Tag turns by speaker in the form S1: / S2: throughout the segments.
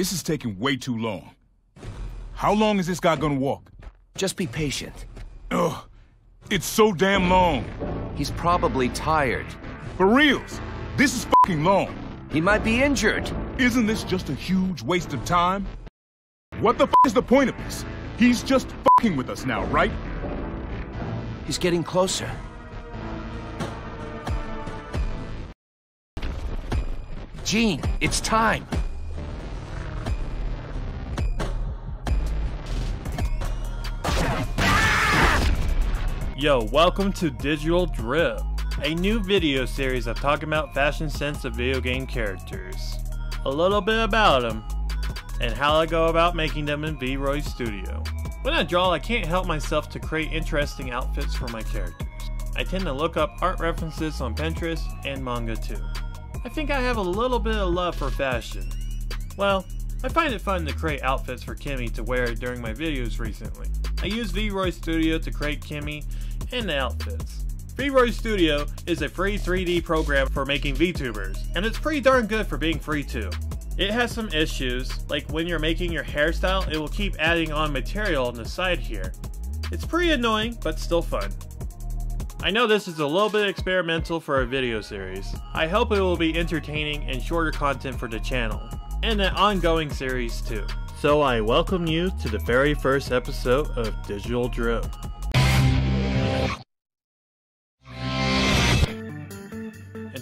S1: This is taking way too long. How long is this guy gonna walk?
S2: Just be patient.
S1: Ugh, it's so damn long.
S2: He's probably tired.
S1: For reals, this is fucking long.
S2: He might be injured.
S1: Isn't this just a huge waste of time? What the f is the point of this? He's just fucking with us now, right?
S2: He's getting closer. Gene, it's time.
S3: Yo, welcome to Digital Drip, a new video series of talking about fashion sense of video game characters, a little bit about them, and how I go about making them in VRoid Studio. When I draw, I can't help myself to create interesting outfits for my characters. I tend to look up art references on Pinterest and manga too. I think I have a little bit of love for fashion. Well, I find it fun to create outfits for Kimmy to wear during my videos recently. I use VRoid Studio to create Kimmy and the outfits. VRoid Studio is a free 3D program for making VTubers, and it's pretty darn good for being free too. It has some issues, like when you're making your hairstyle, it will keep adding on material on the side here. It's pretty annoying, but still fun. I know this is a little bit experimental for a video series. I hope it will be entertaining and shorter content for the channel, and an ongoing series too. So I welcome you to the very first episode of Digital Drip.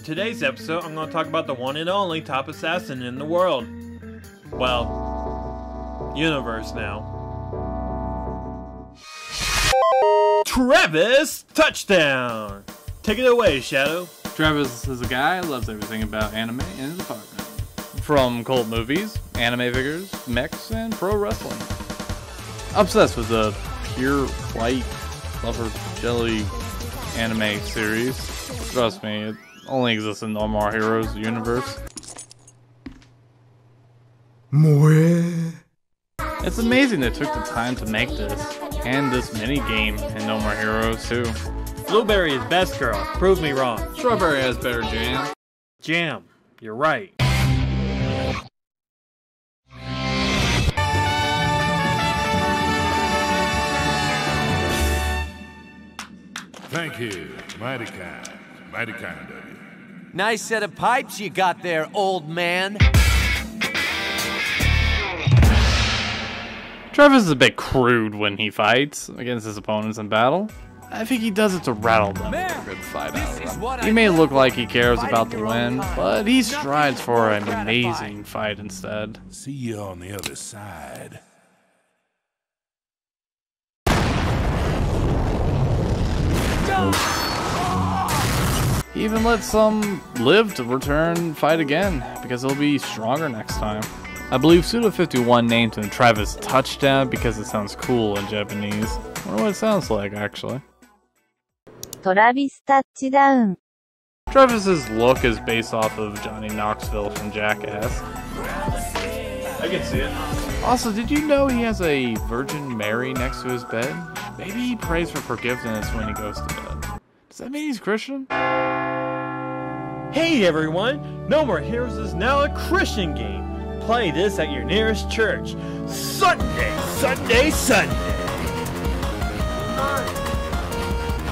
S3: Today's episode, I'm going to talk about the one and only top assassin in the world. Well, universe now. Travis Touchdown! Take it away, Shadow.
S4: Travis is a guy who loves everything about anime in his apartment. From cult movies, anime figures, mechs, and pro wrestling. Obsessed with the pure white lover jelly anime series. Trust me, it only exists in No More Heroes universe. It's amazing they took the time to make this, and this mini game in No More Heroes too.
S3: Blueberry is best girl. Prove me wrong.
S4: Strawberry has better jam.
S3: Jam. You're right.
S5: Thank you. Mighty kind. Mighty kind of you.
S2: Nice set of pipes you got there, old man.
S4: Travis is a bit crude when he fights against his opponents in battle. I think he does it to rattle them and a good fight out of them. He may look like he cares about the win, but he strides for an amazing fight instead.
S5: See you on the other side.
S4: He even let some live to return fight again, because they'll be stronger next time. I believe Suda51 named him Travis Touchdown because it sounds cool in Japanese. I wonder what it sounds like, actually.
S6: Travis Touchdown.
S4: Travis's look is based off of Johnny Knoxville from Jackass.
S3: I can see it.
S4: Also, did you know he has a Virgin Mary next to his bed? Maybe he prays for forgiveness when he goes to bed. Does that mean he's Christian?
S3: Hey everyone! No More Heroes is now a Christian game. Play this at your nearest church. Sunday, Sunday, Sunday.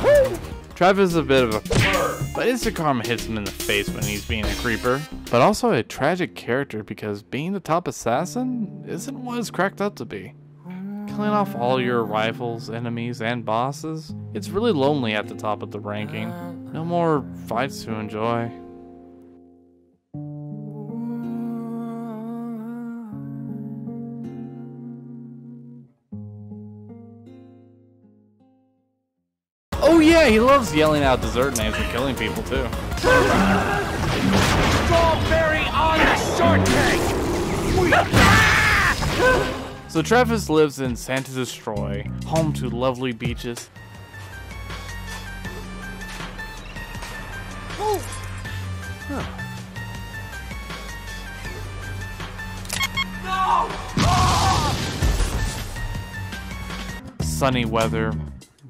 S3: Woo!
S4: Travis is a bit of a but instant karma hits him in the face when he's being a creeper. But also a tragic character because being the top assassin isn't what it's cracked up to be. Killing off all your rivals, enemies, and bosses, it's really lonely at the top of the ranking. No more fights to enjoy. Oh yeah, he loves yelling out dessert names and killing people too.
S2: Strawberry on the shortcake!
S4: So Travis lives in Santa Destroy, home to lovely beaches. Sunny weather,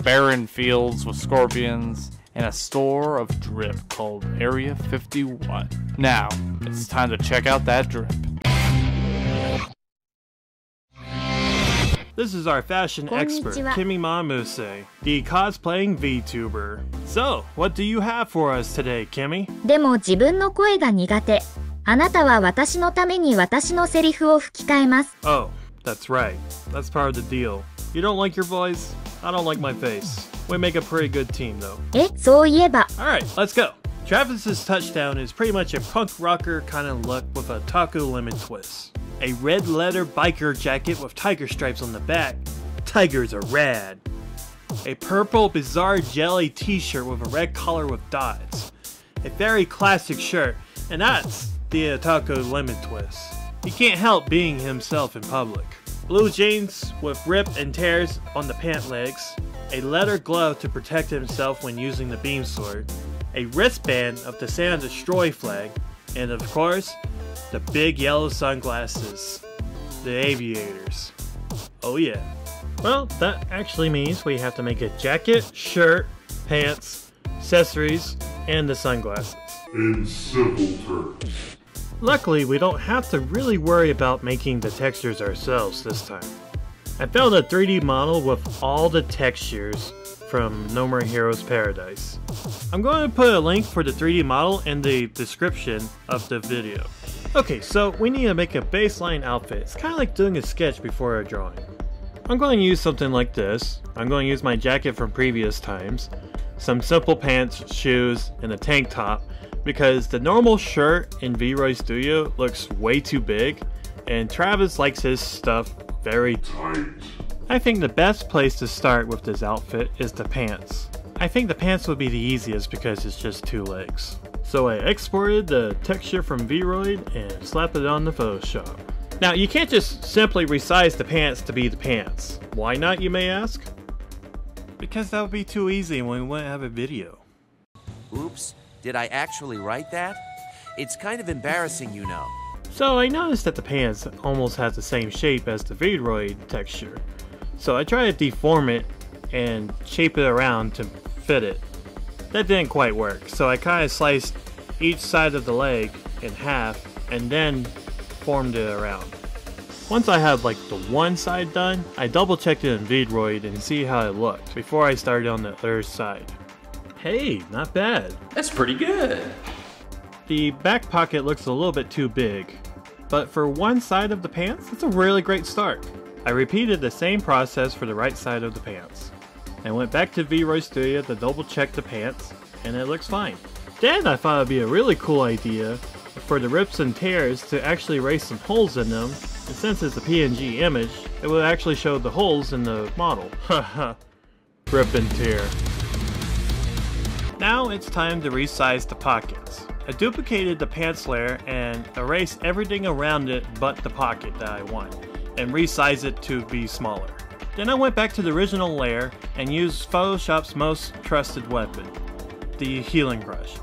S4: barren fields with scorpions, and a store of drip called Area 51. Now, it's time to check out that drip.
S3: This is our fashion expert, Kimmi Masamune, the cosplaying VTuber. So, what do you have for us today, Kimi?
S7: でも自分の声が苦手。あなたは私のために私のセリフを吹き替えます。
S3: Oh, that's right. That's part of the deal. You don't like your voice? I don't like my face. We make a pretty good team, though.
S7: Eh, so
S3: Alright, let's go. Travis's touchdown is pretty much a punk rocker kind of look with a taco lemon twist. A red leather biker jacket with tiger stripes on the back. Tigers are rad. A purple bizarre jelly t-shirt with a red collar with dots. A very classic shirt, and that's the taco lemon twist. He can't help being himself in public. Blue jeans with rip and tears on the pant legs, a leather glove to protect himself when using the beam sword, a wristband of the Santa Destroy flag, and of course, the big yellow sunglasses. The aviators. Oh yeah. Well, that actually means we have to make a jacket, shirt, pants, accessories, and the sunglasses.
S5: In simple terms.
S3: Luckily, we don't have to really worry about making the textures ourselves this time. I found a 3D model with all the textures from No More Heroes Paradise. I'm going to put a link for the 3D model in the description of the video. Okay, so we need to make a baseline outfit. It's kind of like doing a sketch before a drawing. I'm going to use something like this. I'm going to use my jacket from previous times, some simple pants, shoes, and a tank top because the normal shirt in VRoid Studio looks way too big and Travis likes his stuff very
S5: Tight.
S3: I think the best place to start with this outfit is the pants. I think the pants would be the easiest because it's just two legs. So I exported the texture from Vroid and slapped it on the Photoshop. Now you can't just simply resize the pants to be the pants. Why not you may ask? Because that would be too easy and we wouldn't have a video.
S2: Oops, did I actually write that? It's kind of embarrassing, you know.
S3: So I noticed that the pants almost has the same shape as the Vroid texture. So I tried to deform it and shape it around to fit it. That didn't quite work, so I kind of sliced each side of the leg in half and then formed it around. Once I had like the one side done, I double checked it in Vroid and see how it looked before I started on the other side. Hey, not bad.
S8: That's pretty good.
S3: The back pocket looks a little bit too big, but for one side of the pants, it's a really great start. I repeated the same process for the right side of the pants. I went back to VRoid Studio to double check the pants, and it looks fine. Then I thought it'd be a really cool idea for the rips and tears to actually erase some holes in them, and since it's a PNG image, it will actually show the holes in the model. Haha. Rip and tear. Now it's time to resize the pockets. I duplicated the pants layer and erased everything around it but the pocket that I want, and resize it to be smaller. Then I went back to the original layer and used Photoshop's most trusted weapon, the healing brush.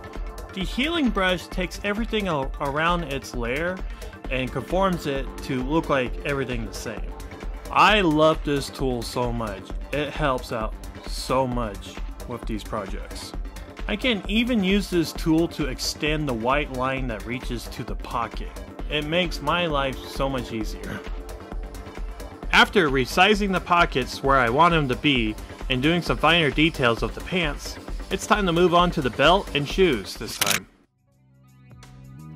S3: The healing brush takes everything around its layer and conforms it to look like everything the same. I love this tool so much. It helps out so much with these projects. I can even use this tool to extend the white line that reaches to the pocket. It makes my life so much easier. After resizing the pockets where I want them to be and doing some finer details of the pants, it's time to move on to the belt and shoes this time.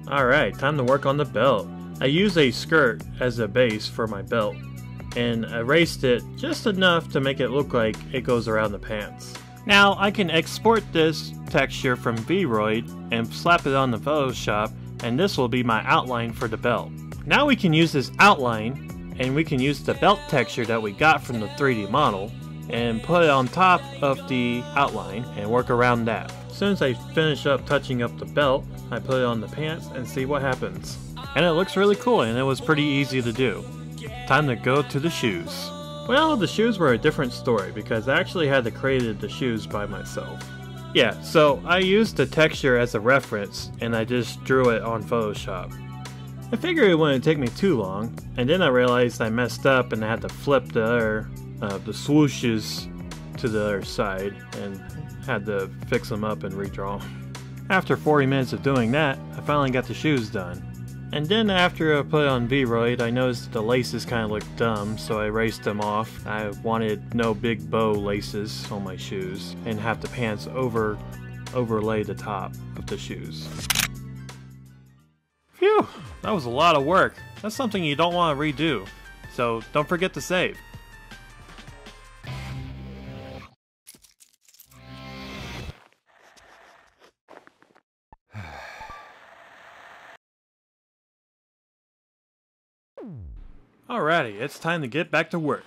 S3: Alright, time to work on the belt. I use a skirt as a base for my belt and erased it just enough to make it look like it goes around the pants. Now I can export this texture from Vroid and slap it on the Photoshop and this will be my outline for the belt. Now we can use this outline and we can use the belt texture that we got from the 3D model and put it on top of the outline and work around that. As soon as I finish up touching up the belt, I put it on the pants and see what happens. And it looks really cool and it was pretty easy to do. Time to go to the shoes. Well, the shoes were a different story because I actually had to create the shoes by myself. Yeah, so I used the texture as a reference and I just drew it on Photoshop. I figured it wouldn't take me too long, and then I realized I messed up and I had to flip the other, uh, the swooshes to the other side and had to fix them up and redraw. After 40 minutes of doing that, I finally got the shoes done. And then after I put on V-Roid, I noticed the laces kind of looked dumb, so I erased them off. I wanted no big bow laces on my shoes, and have the pants over overlay the top of the shoes. Phew, that was a lot of work. That's something you don't want to redo. So don't forget to save. Alrighty, it's time to get back to work.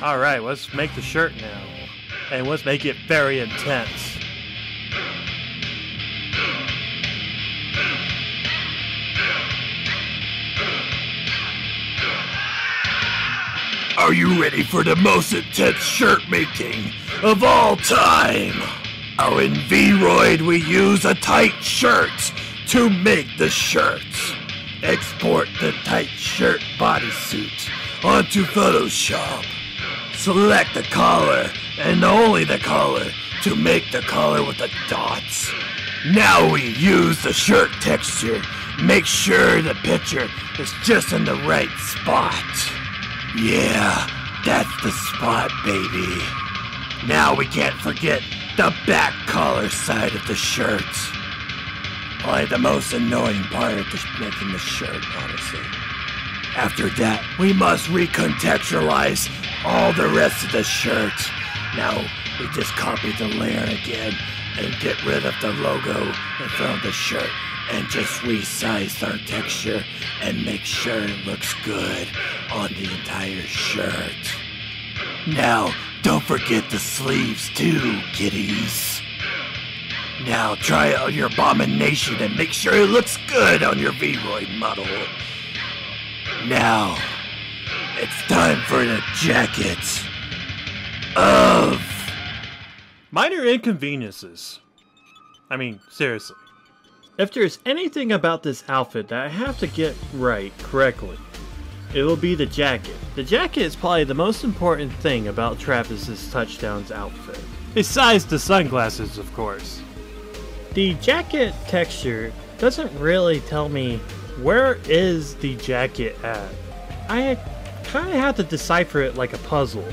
S3: Alright, let's make the shirt now. And let's make it very intense.
S8: Are you ready for the most intense shirt making of all time? Oh, in V-Roid we use a tight shirt to make the shirts. Export the tight shirt bodysuit onto Photoshop. Select the collar, and only the collar, to make the collar with the dots. Now we use the shirt texture. Make sure the picture is just in the right spot. Yeah, that's the spot, baby. Now we can't forget the back collar side of the shirt. Probably the most annoying part of making the shirt, honestly. After that, we must recontextualize all the rest of the shirt. Now, we just copy the layer again and get rid of the logo in front of the shirt and just resize our texture and make sure it looks good on the entire shirt. Now, don't forget the sleeves too, kiddies. Now try out your abomination and make sure it looks good on your V-Roid model. Now, it's time for the jacket of
S3: Minor inconveniences. I mean, seriously. If there's anything about this outfit that I have to get right correctly, it will be the jacket. The jacket is probably the most important thing about Travis's touchdowns outfit. Besides the sunglasses, of course. The jacket texture doesn't really tell me where is the jacket at. I kind of have to decipher it like a puzzle.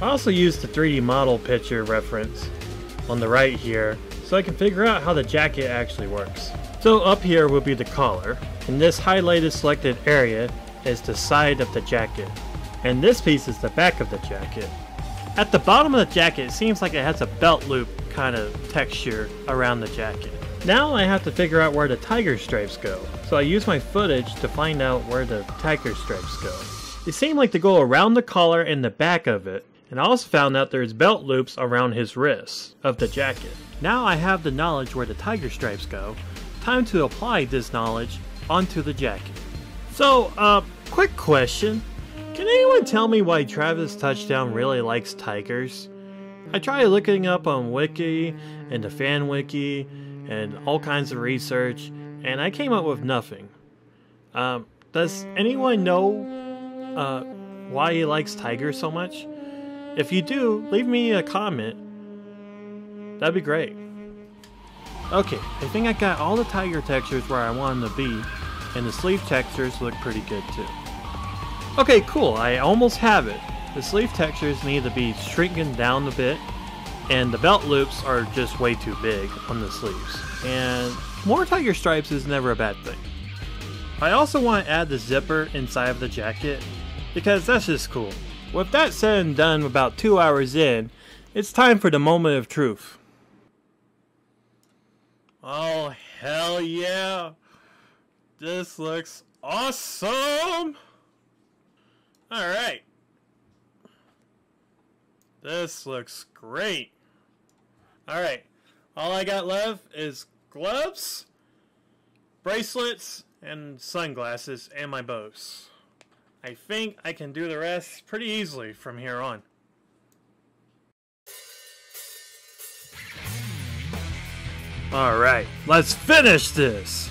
S3: I also used the 3D model picture reference on the right here so I can figure out how the jacket actually works. So up here will be the collar, and this highlighted selected area is the side of the jacket, and this piece is the back of the jacket. At the bottom of the jacket, it seems like it has a belt loop kind of texture around the jacket. Now I have to figure out where the tiger stripes go, so I use my footage to find out where the tiger stripes go. They seem like to go around the collar and the back of it, and I also found out there's belt loops around his wrists of the jacket. Now I have the knowledge where the tiger stripes go, time to apply this knowledge onto the jacket. So, uh, quick question. Can anyone tell me why Travis Touchdown really likes tigers? I tried looking up on Wiki and the fan wiki and all kinds of research, and I came up with nothing. Um, does anyone know uh, why he likes tigers so much? If you do, leave me a comment. That'd be great. Okay, I think I got all the tiger textures where I want them to be, and the sleeve textures look pretty good too. Okay, cool, I almost have it. The sleeve textures need to be shrinking down a bit, and the belt loops are just way too big on the sleeves. And more tiger stripes is never a bad thing. I also want to add the zipper inside of the jacket, because that's just cool. With that said and done about two hours in, it's time for the moment of truth. Oh, hell yeah! This looks awesome! Alright. This looks great. Alright. All I got left is gloves, bracelets, and sunglasses, and my bows. I think I can do the rest pretty easily from here on. Alright, let's finish this!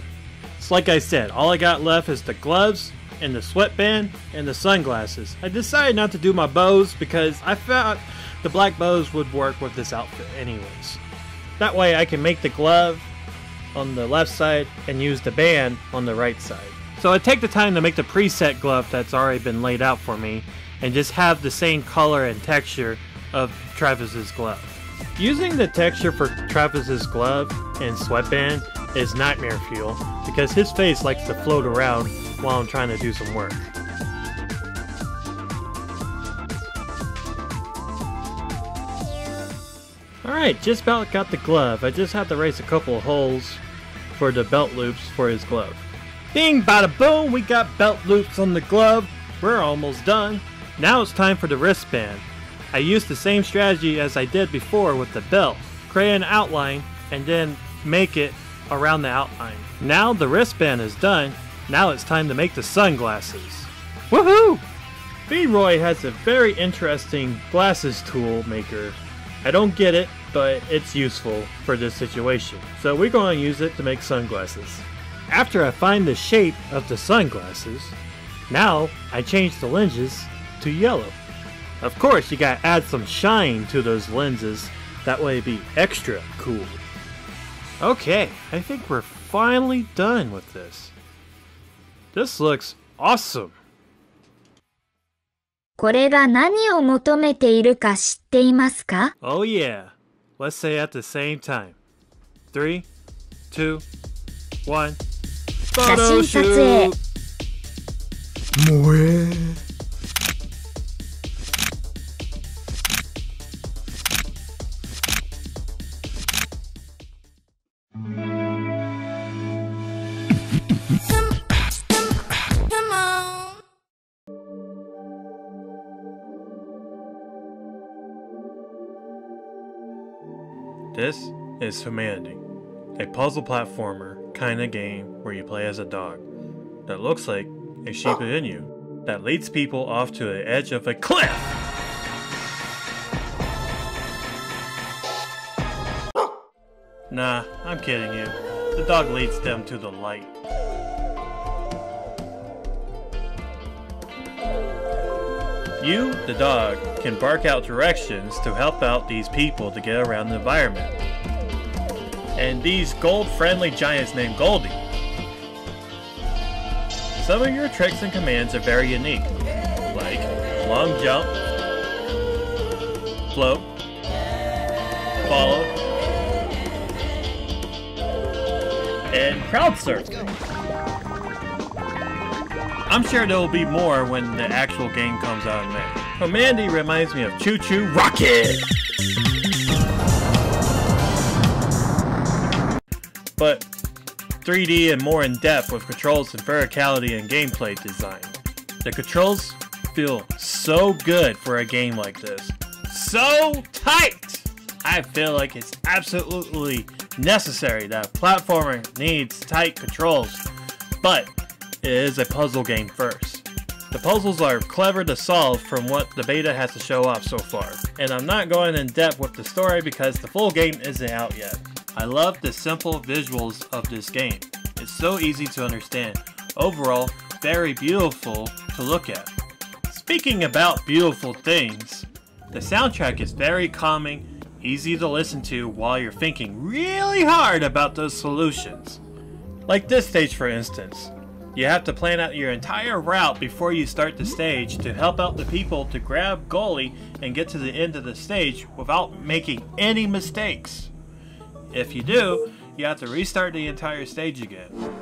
S3: It's like I said, all I got left is the gloves, and the sweatband, and the sunglasses. I decided not to do my bows because I thought the black bows would work with this outfit anyways. That way I can make the glove on the left side and use the band on the right side. So I take the time to make the preset glove that's already been laid out for me and just have the same color and texture of Travis's glove. Using the texture for Travis's glove and sweatband is nightmare fuel because his face likes to float around while I'm trying to do some work. Alright, just about got the glove. I just have to raise a couple of holes for the belt loops for his glove. Bing bada boom, we got belt loops on the glove. We're almost done. Now it's time for the wristband. I used the same strategy as I did before with the belt. Create an outline and then make it around the outline. Now the wristband is done, now it's time to make the sunglasses. Woohoo! VRoid has a very interesting glasses tool maker. I don't get it, but it's useful for this situation. So we're going to use it to make sunglasses. After I find the shape of the sunglasses, now I change the lenses to yellow. Of course, you gotta add some shine to those lenses, that way it'd be extra cool. Okay, I think we're finally done with this. This looks awesome.
S7: これが何を求めているか知っていますか
S3: Oh yeah. Let's say at the same time. Three, two, one.
S7: 写真撮影
S3: This is Humanity, a puzzle platformer kind of game where you play as a dog that looks like a Shiba Inu that leads people off to the edge of a cliff. Nah, I'm kidding you. The dog leads them to the light. You, the dog, can bark out directions to help out these people to get around the environment. And these gold-friendly giants named Goldie. Some of your tricks and commands are very unique, like long jump, float, follow, and crowd surfing. I'm sure there will be more when the actual game comes out in May. So Mandy reminds me of ChuChu Rocket! But 3D and more in depth with controls and verticality and gameplay design. The controls feel so good for a game like this. So tight! I feel like it's absolutely necessary that platformer needs tight controls, but is a puzzle game first. The puzzles are clever to solve from what the beta has to show off so far, and I'm not going in depth with the story because the full game isn't out yet. I love the simple visuals of this game. It's so easy to understand. Overall, very beautiful to look at. Speaking about beautiful things, the soundtrack is very calming, easy to listen to while you're thinking really hard about those solutions. Like this stage for instance. You have to plan out your entire route before you start the stage to help out the people to grab Goldie and get to the end of the stage without making any mistakes. If you do, you have to restart the entire stage again.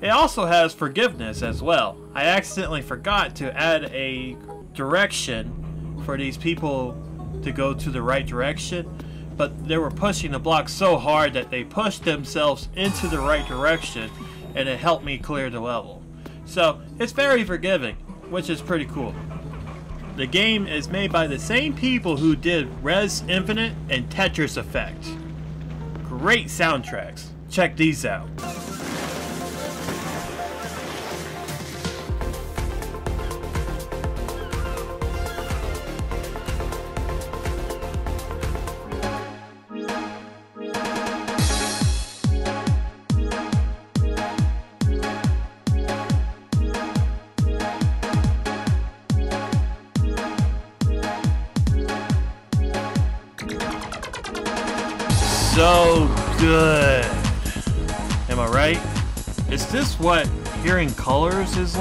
S3: It also has forgiveness as well. I accidentally forgot to add a direction for these people to go to the right direction, but they were pushing the block so hard that they pushed themselves into the right direction and it helped me clear the level. So it's very forgiving, which is pretty cool. The game is made by the same people who did Rez Infinite and Tetris Effect. Great soundtracks. Check these out.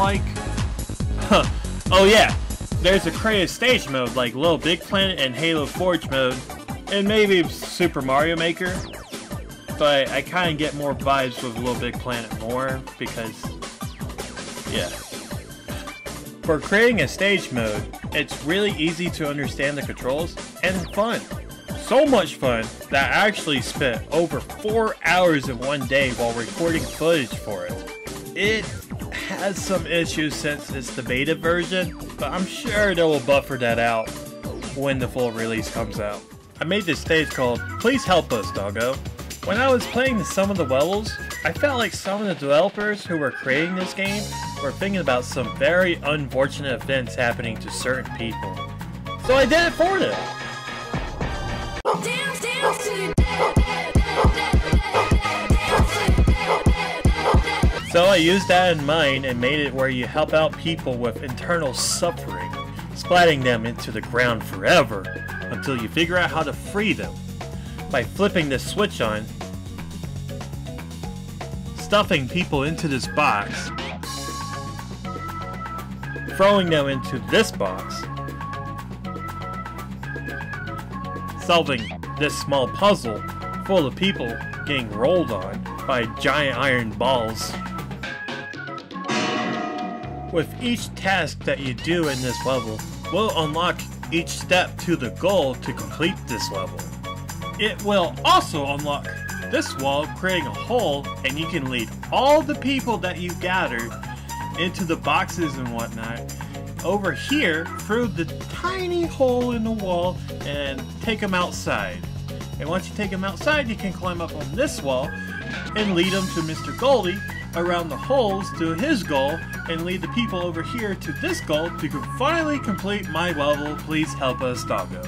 S3: Like? Huh. Oh yeah, there's a creative stage mode like Little Big Planet and Halo Forge mode, and maybe Super Mario Maker. But I kind of get more vibes with Little Big Planet more because, yeah. For creating a stage mode, it's really easy to understand the controls and fun. So much fun that I actually spent over 4 hours in one day while recording footage for it. It has some issues since it's the beta version, but I'm sure they will buffer that out when the full release comes out. I made this stage called Please Help Us Doggo. When I was playing some of the levels, I felt like some of the developers who were creating this game were thinking about some very unfortunate events happening to certain people. So I did it for them. So I used that in mind and made it where you help out people with internal suffering, splatting them into the ground forever until you figure out how to free them by flipping this switch on, stuffing people into this box, throwing them into this box, solving this small puzzle full of people getting rolled on by giant iron balls. With each task that you do in this level, will unlock each step to the goal to complete this level. It will also unlock this wall, creating a hole, and you can lead all the people that you gathered into the boxes and whatnot over here through the tiny hole in the wall and take them outside. And once you take them outside, you can climb up on this wall and lead them to Mr. Goldie around the holes to his goal and lead the people over here to this goal to finally complete my level. Please help us, Doggo.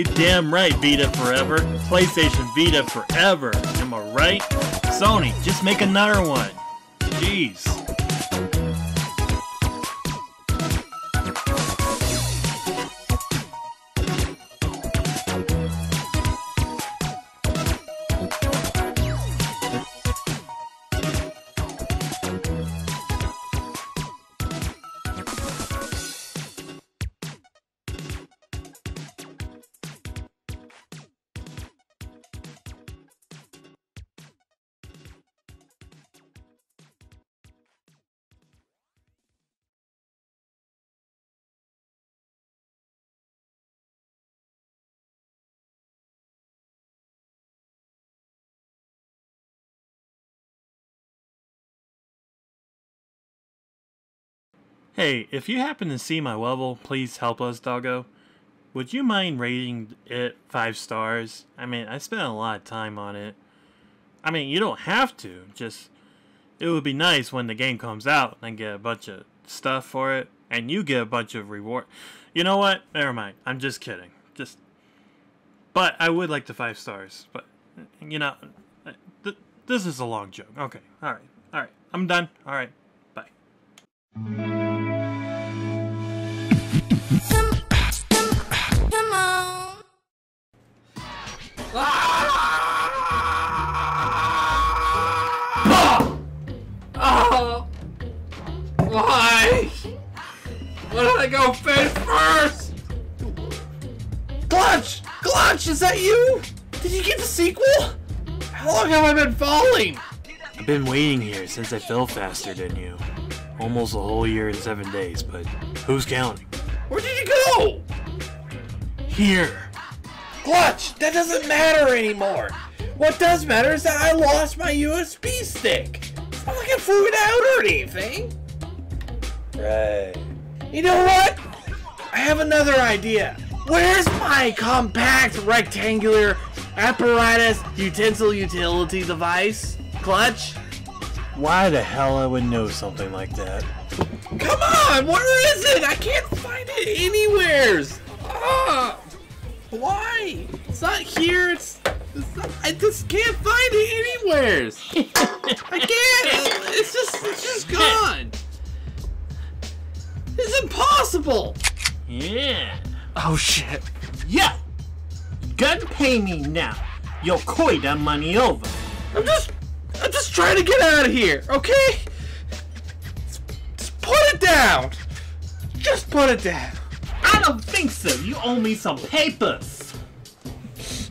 S3: You damn right, Vita forever. PlayStation Vita forever. Am I right? Sony, just make another one. Jeez. Hey, if you happen to see my level, please help us, doggo. Would you mind rating it 5 stars? I mean, I spent a lot of time on it. I mean, you don't have to, just... It would be nice when the game comes out and get a bunch of stuff for it.
S9: and you get a bunch of reward. You know what? Never mind. I'm just kidding. Just, but I would like the five stars. But you know, th- this is a long joke. Okay. All right. All right. I'm done. All right. Bye.
S10: Go face first? Clutch! Clutch, is that you? Did you get the sequel? How long have I been falling?
S11: I've been waiting here since I fell faster than you. Almost a whole year and seven days, but who's counting?
S10: Where did you go?
S11: Here.
S10: Clutch, that doesn't matter anymore. What does matter is that I lost my USB stick. It's not like I threw it out or anything.
S11: Right.
S10: You know what? I have another idea. Where's my compact rectangular apparatus utensil utility device? Clutch?
S11: Why the hell I would know something like that?
S10: Come on, where is it? I can't find it anywheres. Ah, why? It's not here. It's, it's not, I just can't find it anywheres. I can't. It's just it's just gone. It's impossible.
S3: Yeah. Oh shit. Yeah. Gun pay me now. Yo, koi that money over.
S10: I'm just I'm just trying to get out of here, okay? Just, just put it down. Just put it down.
S3: I don't think so. You owe me some papers.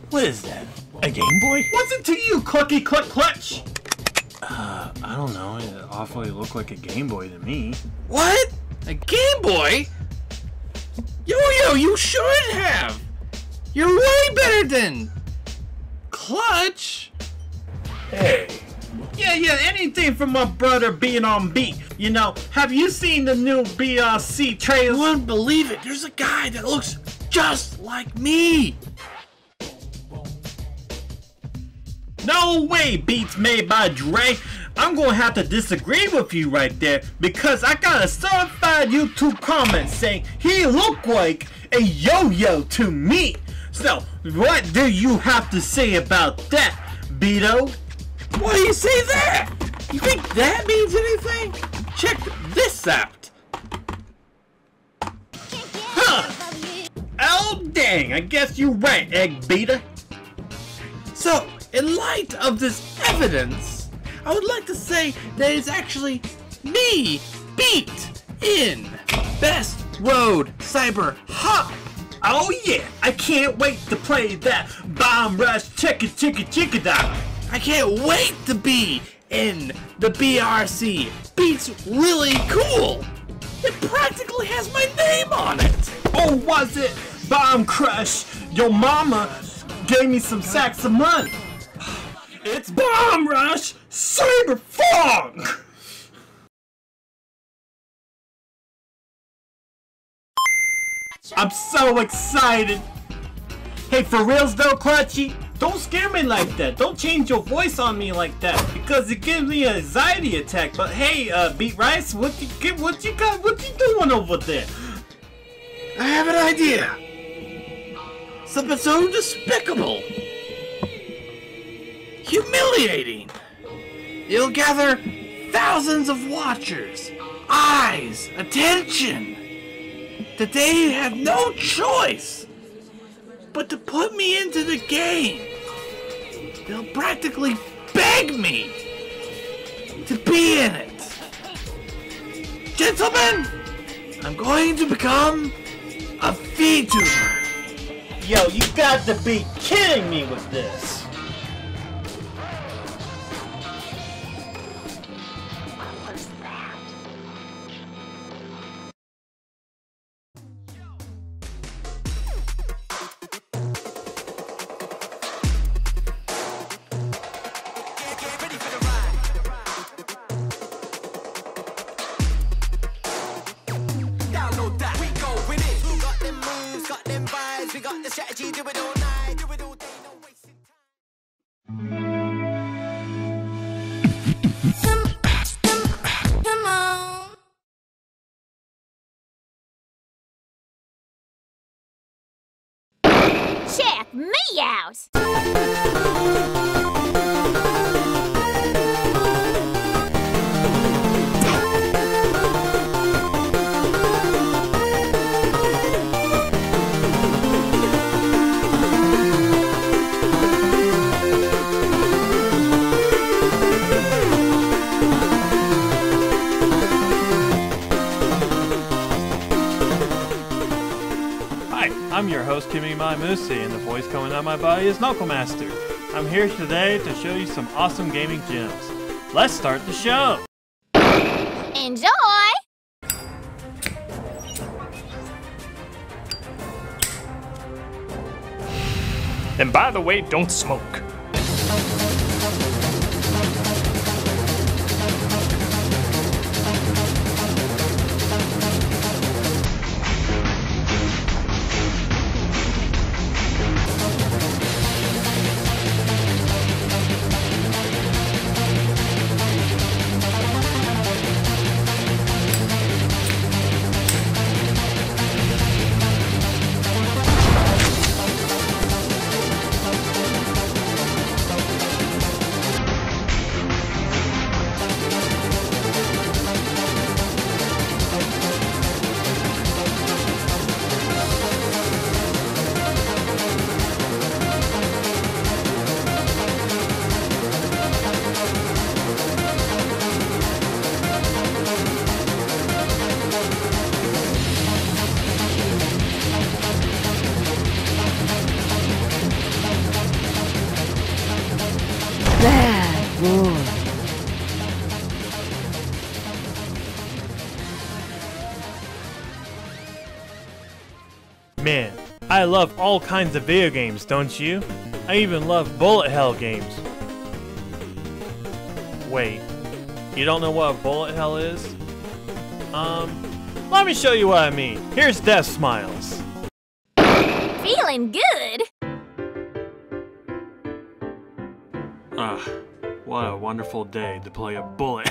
S11: What is that? A Game Boy?
S3: What's it to you, Clucky Cluck Clutch?
S11: Uh, I don't know. It awfully looked like a Game Boy to me.
S10: What? A Game Boy? Yo yo, you should have. You're way better than Clutch.
S11: Hey.
S3: Yeah, yeah, anything from my brother being on beat. You know, have you seen the new BRC trailer?
S10: You wouldn't believe it. There's a guy that looks just like me.
S3: No way, beats made by Dre. I'm gonna have to disagree with you right there because I got a certified YouTube comment saying he looked like a yo-yo to me. So, what do you have to say about that, Beto?
S10: What do you say there? You think that means anything? Check this out.
S3: Huh. Oh, dang, I guess you're right, Egg Beater.
S10: So, in light of this evidence, I would like to say that it's actually me beat in Best Road Cyber Hop.
S3: Oh yeah, I can't wait to play that Bomb Rush Chicka Chicka Chicka Dog.
S10: I can't wait to be in the BRC. Beats really cool. It practically has my name on it.
S3: Oh, was it Bomb Crush? Your mama gave me some sacks of money. It's Bomb Rush Cyber Funk! I'm so excited! Hey, for reals though, Clutchy, don't scare me like that. Don't change your voice on me like that because it gives me an anxiety attack. But hey, uh, Beat Rice, what you get? What you got? What you doing over there?
S10: I have an idea. Something so despicable. Humiliating. It'll gather thousands of watchers, eyes, attention. That they have no choice but to put me into the game. They'll practically beg me to be in it. Gentlemen, I'm going to become a VTuber.
S3: Yo, you got to be kidding me with this. Is Knuckle Master. I'm here today to show you some awesome gaming gems. Let's start the show!
S12: Enjoy!
S13: And by the way, don't smoke.
S3: I love all kinds of video games, don't you? I even love bullet hell games. Wait, you don't know what a bullet hell is? Um, let me show you what I mean. Here's Death Smiles.
S12: Feeling good?
S14: Ah, what a wonderful day to play a bullet.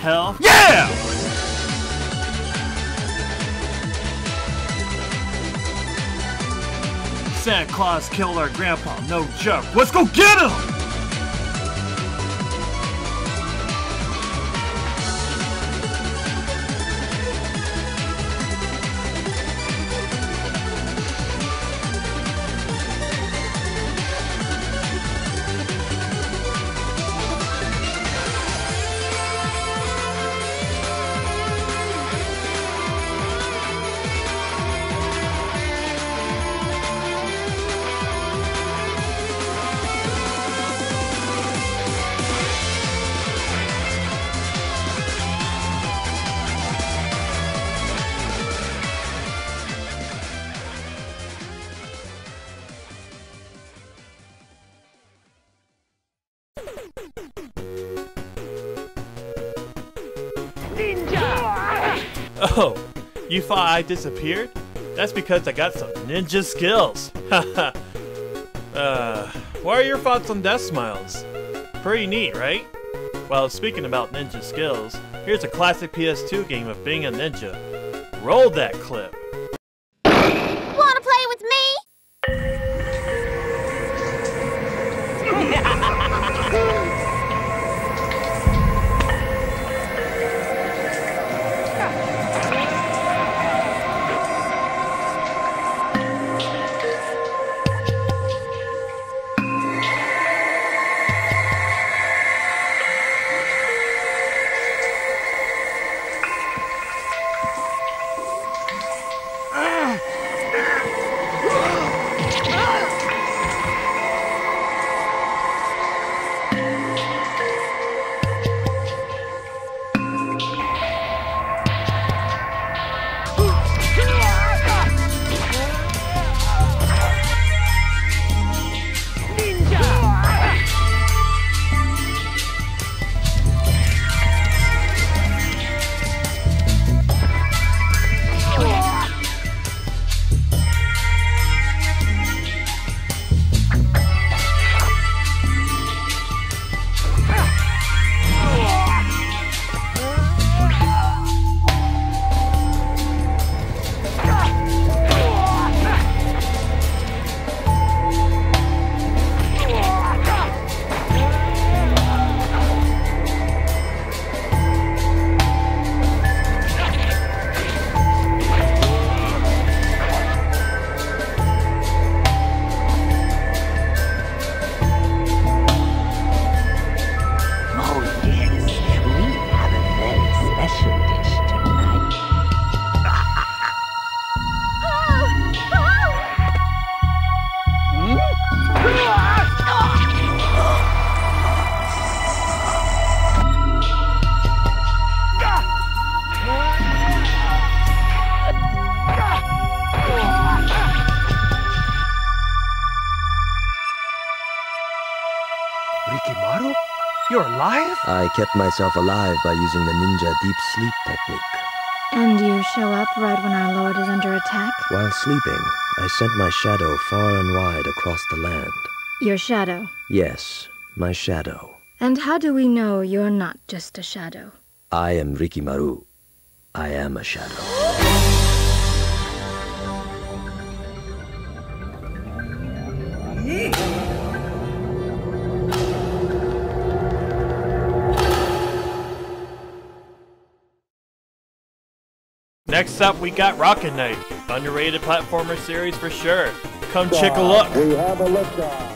S3: Hell
S8: Yeah!
S3: Santa Claus killed our grandpa, no joke. Let's go get him! Thought I disappeared? That's because I got some ninja skills. Haha. uh, what are your thoughts on Death Smiles? Pretty neat, right? Well, speaking about ninja skills, here's a classic PS2 game of being a ninja. Roll that clip.
S15: Kept myself alive by using the ninja deep sleep technique.
S16: And you show up right when our lord is under attack?
S15: While sleeping, I sent my shadow far and wide across the land.
S16: Your shadow.
S15: Yes, my shadow.
S16: And how do we know you're not just a shadow?
S15: I am Rikimaru. I am a shadow.
S3: Next up, we got Rocket Knight, underrated platformer series for sure. Come check a look.
S17: We have a.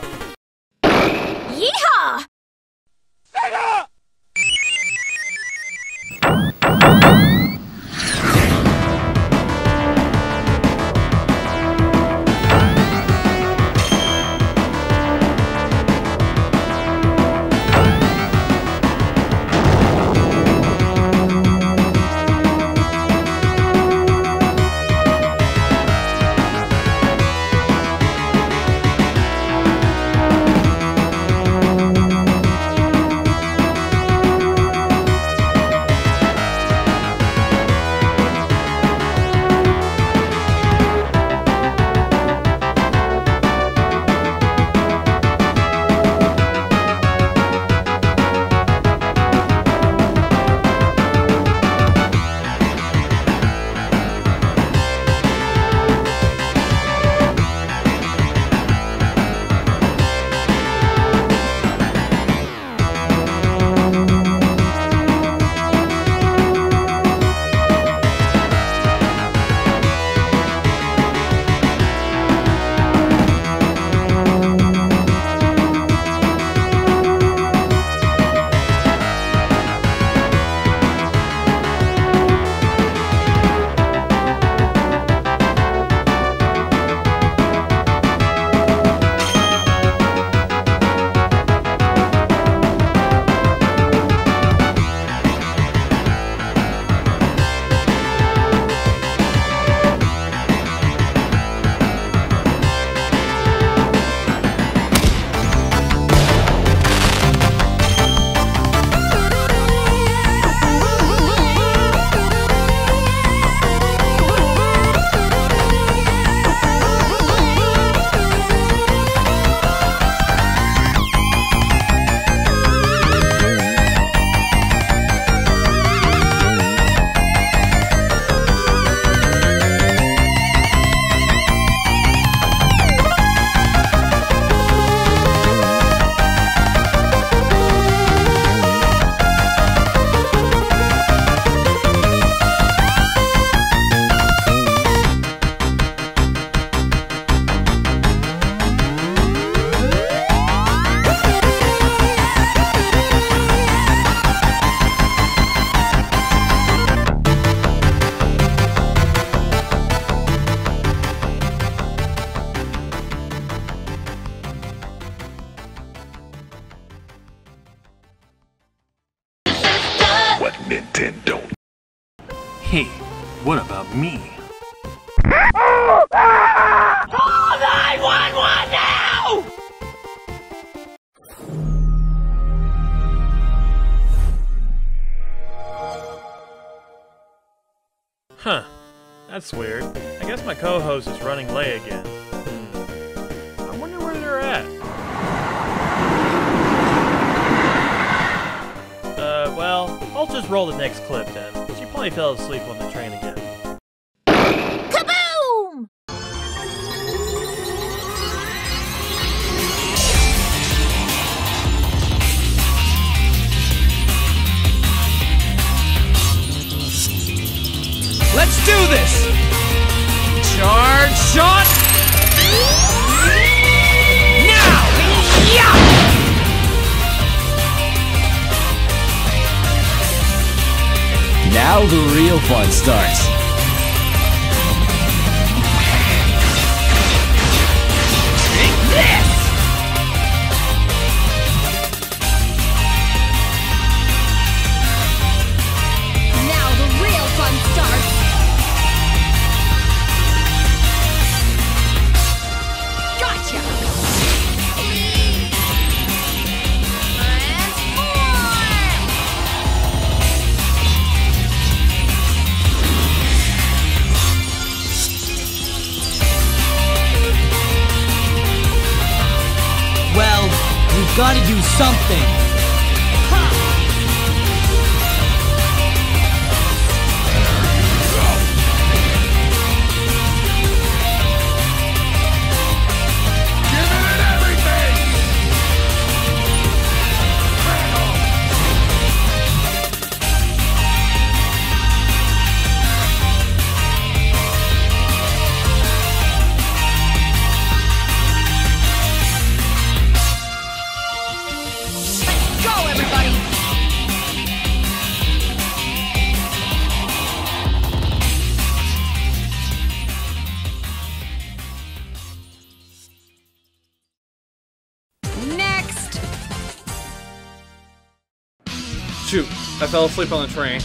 S3: Asleep on the train.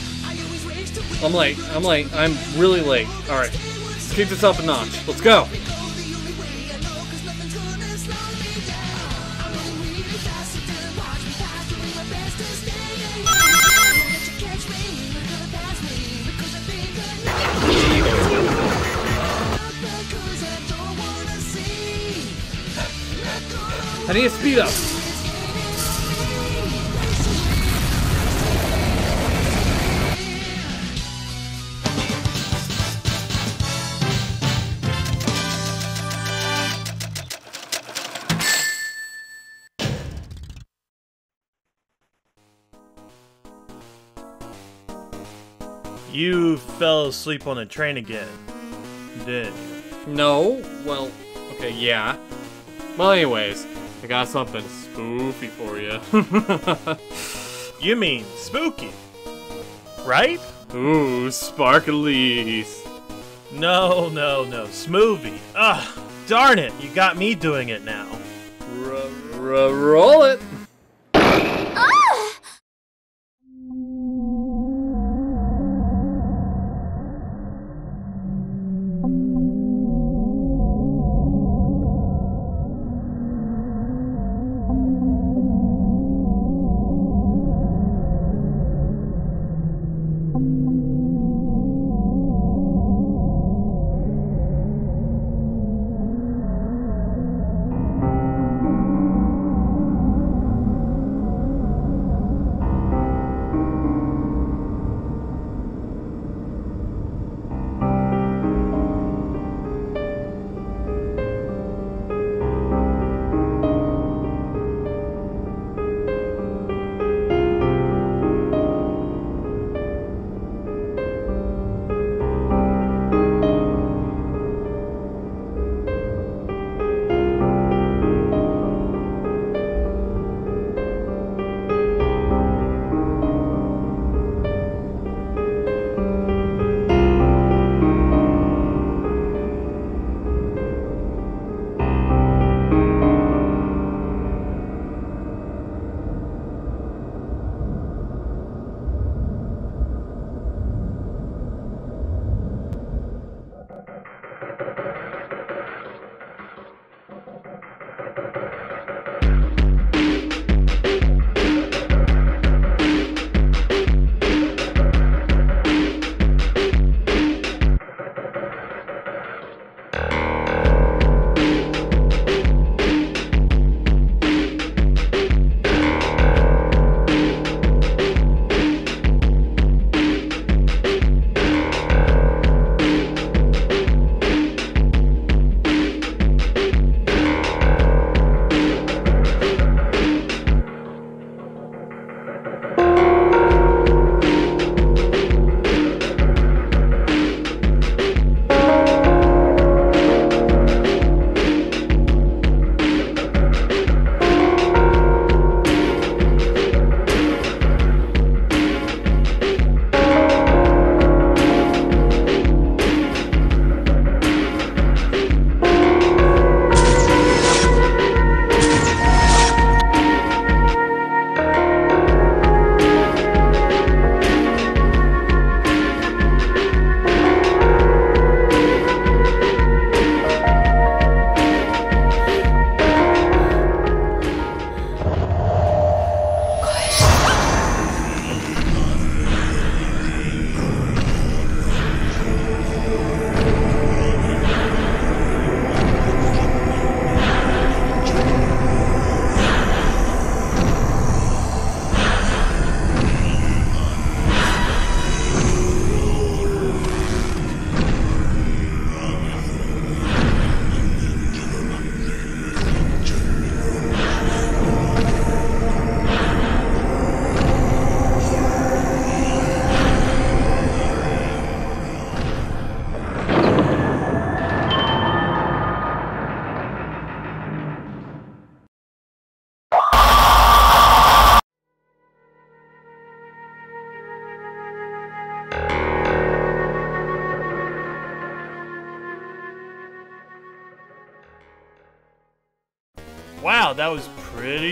S4: I'm late. I'm late. I'm really late. Alright. Let's keep this up a notch. Let's go. I need to speed up.
S3: Fell asleep on the train again, didn't?
S4: No. Well, okay, yeah. Well, anyways, I got something spoofy for you.
S3: You mean spooky, right?
S4: Ooh, sparklies.
S3: No, no, no, smoothie. Ugh, darn it, you got me doing it now.
S4: R- roll it.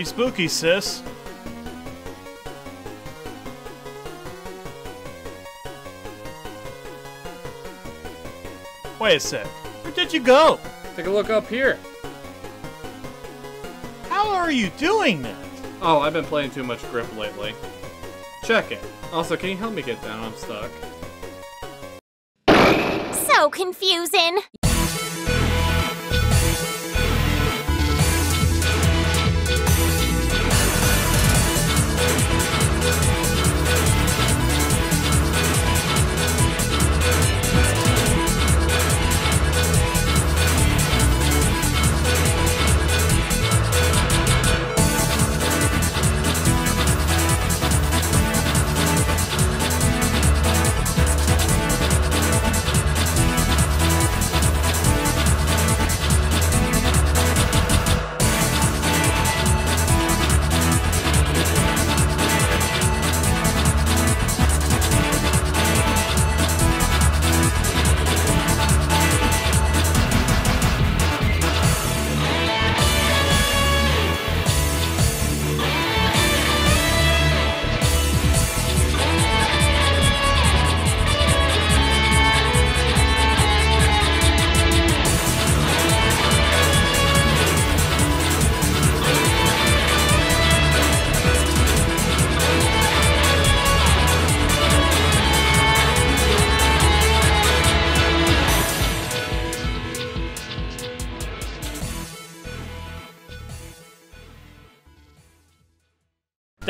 S3: Spooky, sis. Wait a sec. Where did you go?
S4: Take a look up here.
S3: How are you doing that?
S4: Oh, I've been playing too much grip lately. Check it. Also, can you help me get down? I'm stuck.
S12: So confusing.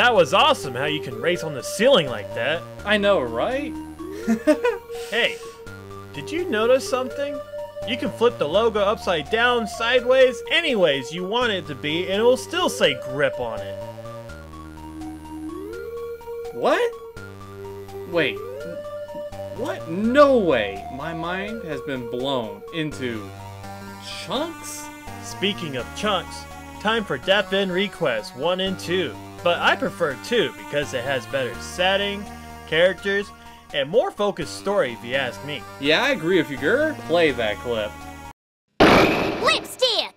S3: That was awesome how you can race on the ceiling like that.
S4: I know, right?
S3: Hey, did you notice something? You can flip the logo upside down, sideways, any ways you want it to be, and it will still say grip on it.
S4: What? Wait. What? No way. My mind has been blown into chunks?
S3: Speaking of chunks, time for Death End Request 1 and 2. But I prefer 2 because it has better setting, characters, and more focused story if you ask me.
S4: Yeah, I agree with you, Gur. Play that clip.
S12: Lipstick!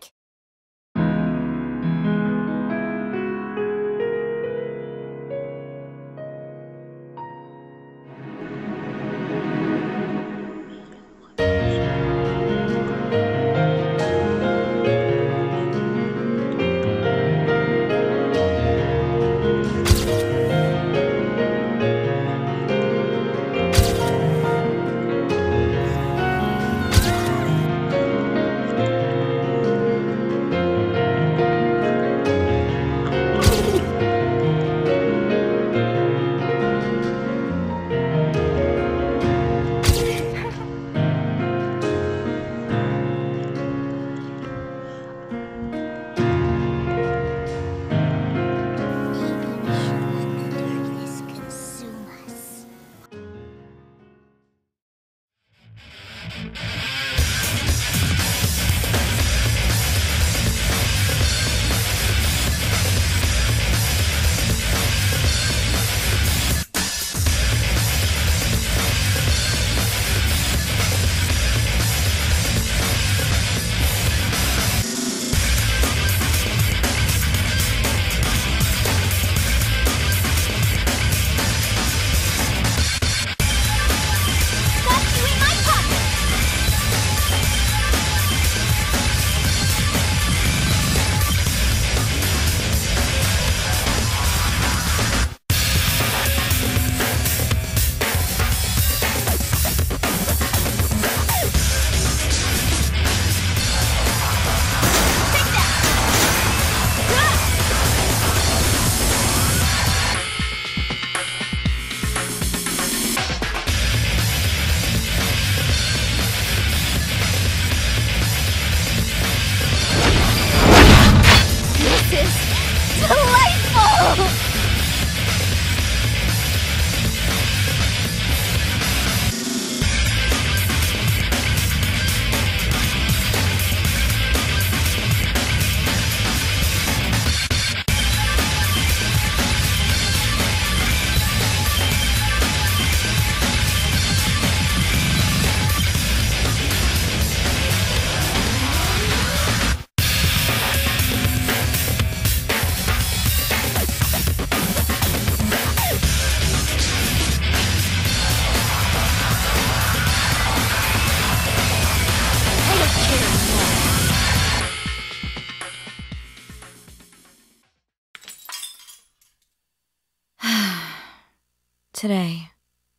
S18: Today,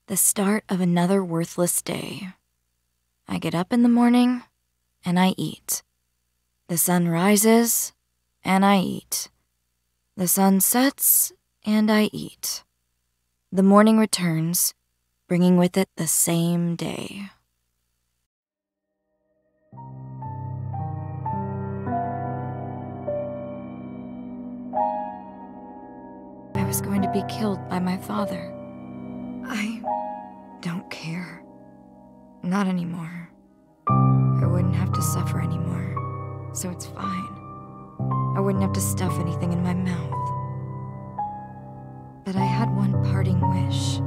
S18: the start of another worthless day. I get up in the morning and I eat. The sun rises and I eat. The sun sets and I eat. The morning returns, bringing with it the same day. I was going to be killed by my father. I don't care. Not anymore. I wouldn't have to suffer anymore, so it's fine. I wouldn't have to stuff anything in my mouth. But I had one parting wish.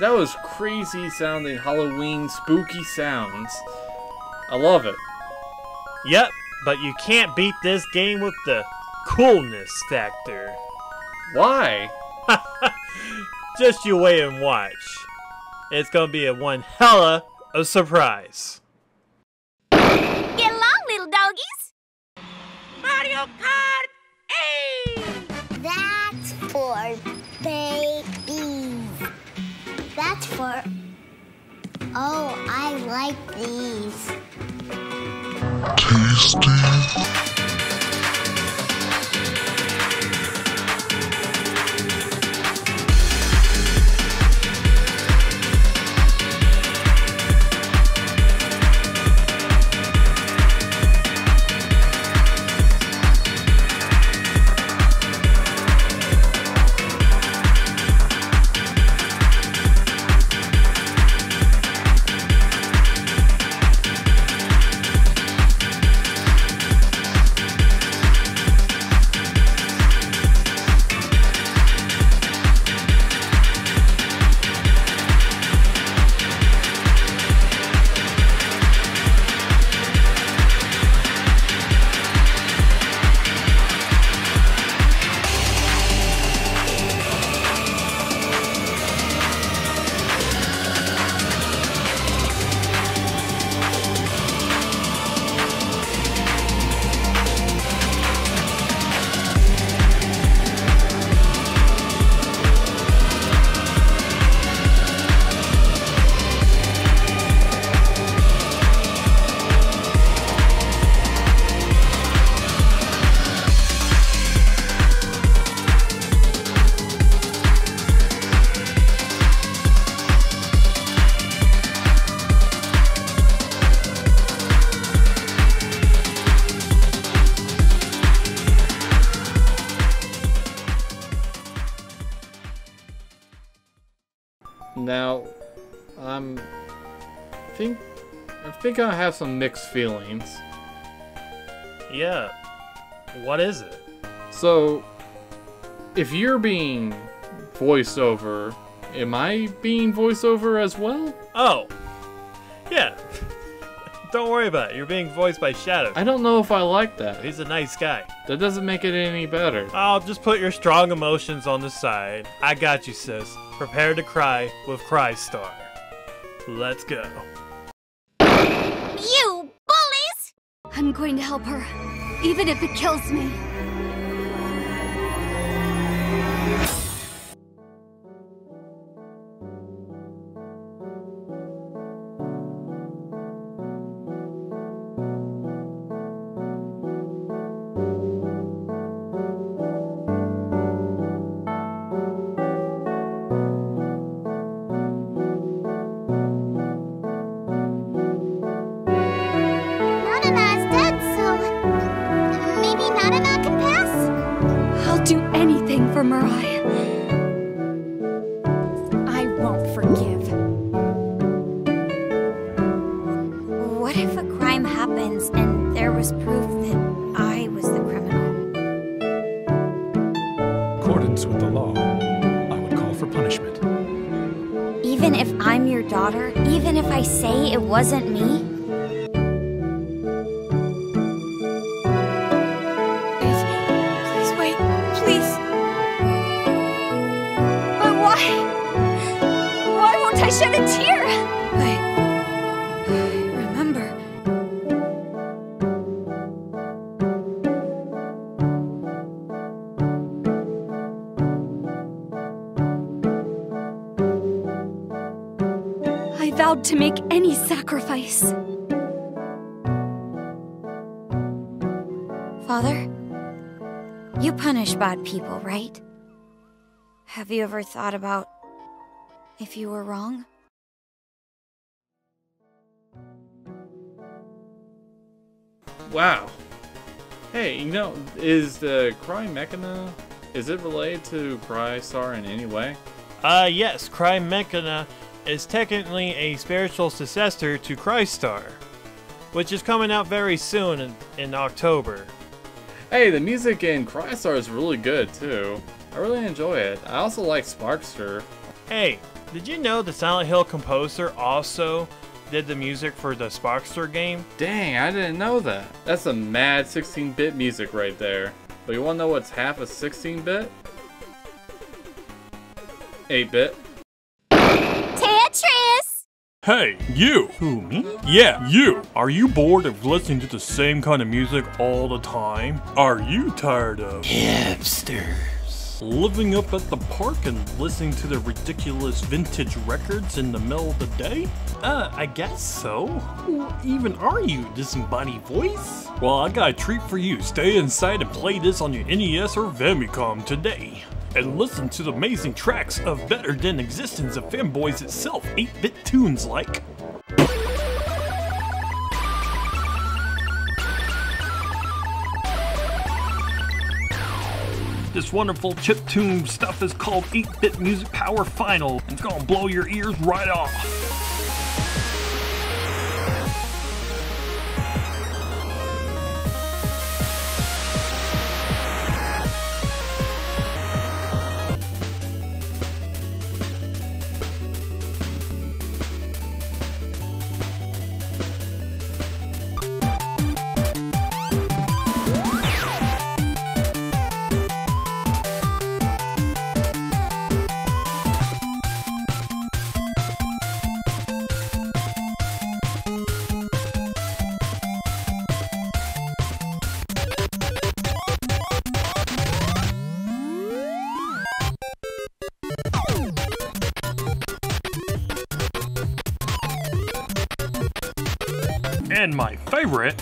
S4: That was crazy sounding Halloween spooky sounds. I love it.
S3: Yep, but you can't beat this game with the coolness factor.
S4: Why?
S3: Just you wait and watch. It's gonna be a one hella a surprise.
S19: For. Oh, I like these.
S4: Now, think I have some mixed feelings.
S19: Yeah. What is it?
S4: So, if you're being voiceover, am I being voiceover as well?
S19: Oh. Yeah. Don't worry about it. You're being voiced by Shadow.
S4: I don't know if I like that.
S19: He's a nice guy.
S4: That doesn't make it any better.
S19: I'll just put your strong emotions on the side. I got you, sis. Prepare to cry with Crystar. Let's go.
S20: You bullies! I'm going to help her, even if it kills me.
S21: You punish bad people, right? Have you ever thought about if you were wrong?
S4: Wow. Hey, you know, is the Crymachina, is it related to Crystar in any way?
S19: Uh, yes, Crymachina is technically a spiritual successor to Crystar, which is coming out very soon in, in October.
S4: Hey, the music in Crystar is really good too. I really enjoy it. I also like Sparkster.
S19: Hey, did you know the Silent Hill composer also did the music for the Sparkster game?
S4: Dang, I didn't know that. That's some mad 16-bit music right there. But you wanna know what's half a 16-bit? 8-bit.
S20: Tetris!
S3: Hey, you! Who, me? Yeah, you! Are you bored of listening to the same kind of music all the time? Are you tired of hipsters? Living up at the park and listening to the ridiculous vintage records in the middle of the day? Uh, I guess so. Who even are you, disembodied voice? Well, I got a treat for you. Stay inside and play this on your NES or Famicom today and listen to the amazing tracks of Better Than Existence of Fanboys itself, 8-bit tunes like This wonderful chiptune stuff is called 8-Bit Music Power Final. And it's gonna blow your ears right off. And my favorite.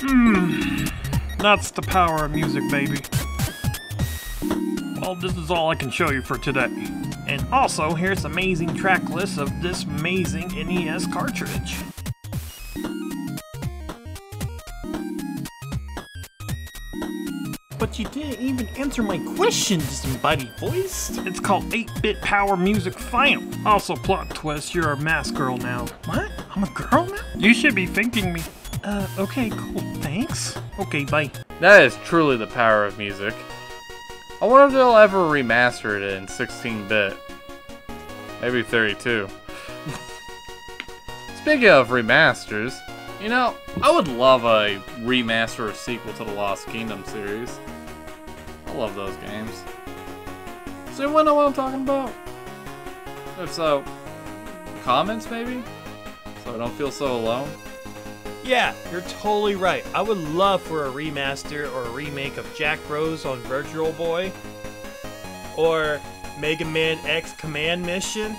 S3: Hmm. That's the power of music, baby. Well, this is all I can show you for today. And also, here's amazing track list of this amazing NES cartridge. You didn't even answer my question, disembodied voice. It's called 8-Bit Power Music Final. Also, plot twist, you're a mask girl now. What? I'm a girl now? You should be thanking me. Uh, okay, cool. Thanks. Okay, bye.
S4: That is truly the power of music. I wonder if they'll ever remaster it in 16-bit. Maybe 32. Speaking of remasters, you know, I would love a remaster or sequel to the Lost Kingdom series. Love those games. Does anyone know what I'm talking about? If so, comments maybe? So I don't feel so alone?
S3: Yeah, you're totally right. I would love for a remaster or a remake of Jack Bros. on Virtual Boy. Or Mega Man X Command Mission.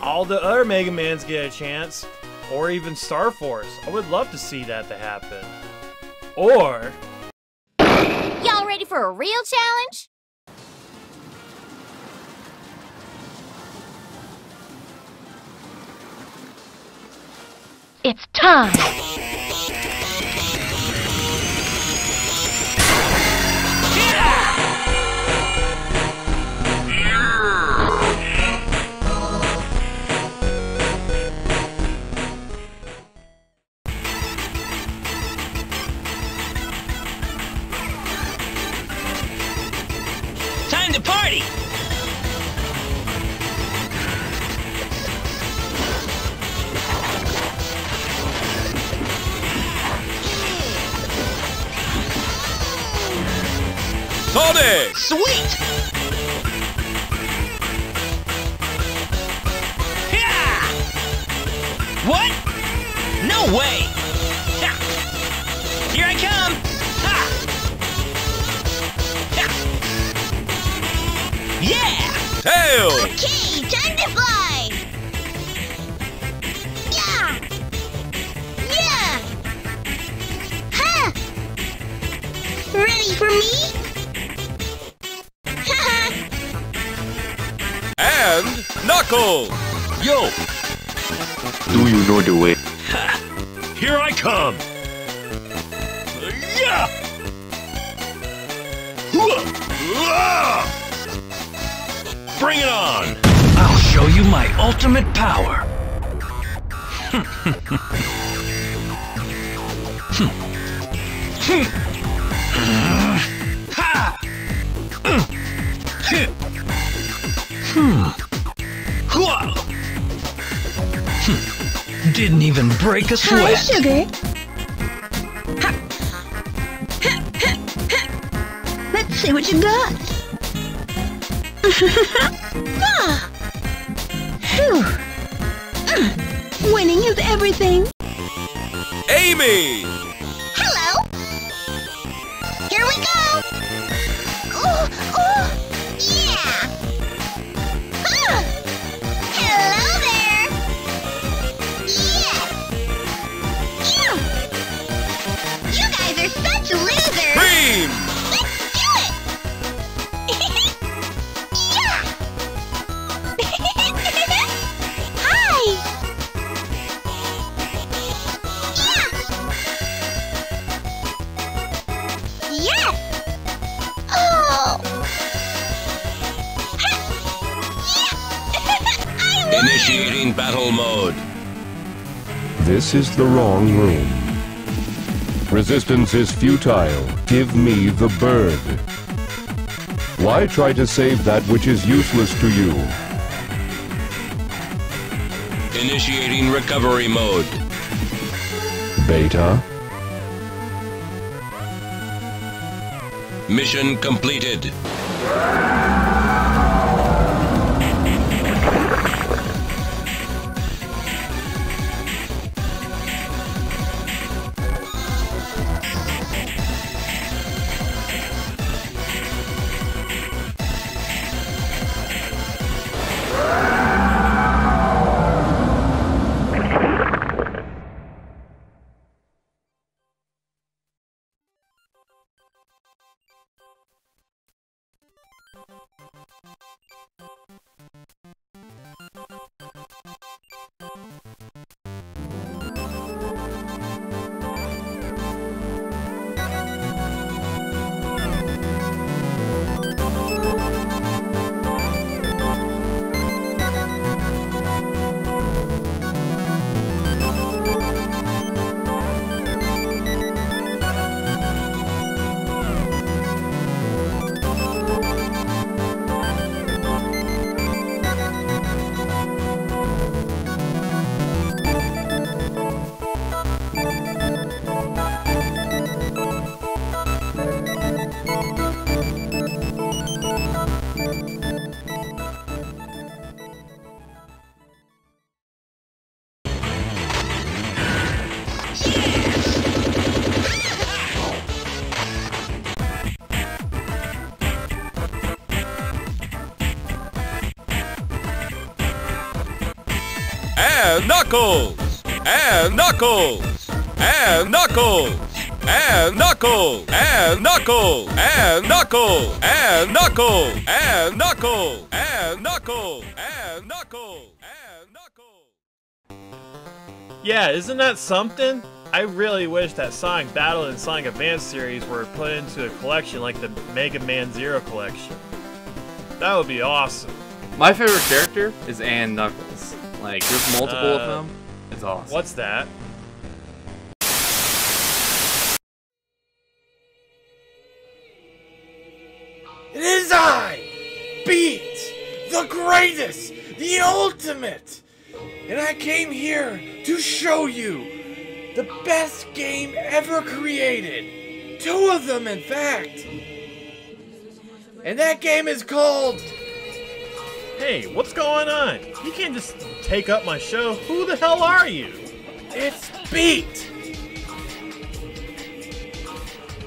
S3: All the other Mega Mans get a chance. Or even Star Force. I would love to see that to happen. Or
S19: ready for a real challenge?
S12: It's time.
S22: Break a
S12: Hi, sugar. Let's see what you got.
S23: This is the wrong room. Resistance is futile. Give me the bird. Why try to save that which is useless to you?
S8: Initiating recovery mode.
S23: Beta?
S8: Mission completed.
S24: And Knuckles, and Knuckles, and Knuckles, and Knuckles, and Knuckles, and Knuckles, and Knuckles, and Knuckles, and Knuckles, and Knuckles.
S3: Yeah, isn't that something? I really wish that Sonic Battle and Sonic Advance series were put into a collection like the Mega Man Zero collection. That would be awesome.
S4: My favorite character is Ann Knuckles. Like, there's multiple
S3: Uh,
S4: of them. It's awesome.
S3: What's that?
S10: It is I, Beat, the greatest, the ultimate. And I came here to show you the best game ever created. Two of them, in fact. And that game is called.
S3: Hey, what's going on? You can't just take up my show. Who the hell are you?
S10: It's Beat.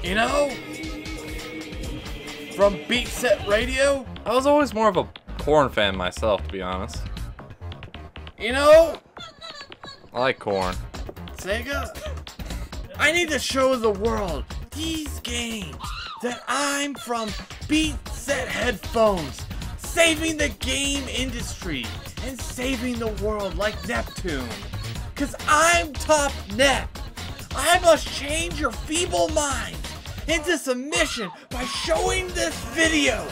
S10: You know? From Beat Set Radio?
S4: I was always more of a corn fan myself, to be honest.
S10: You know?
S4: I like corn.
S10: Sega? I need to show the world these games that I'm from Beat Set Headphones, saving the game industry and saving the world like Neptune. Cause I'm top net. I must change your feeble minds into submission by showing this video.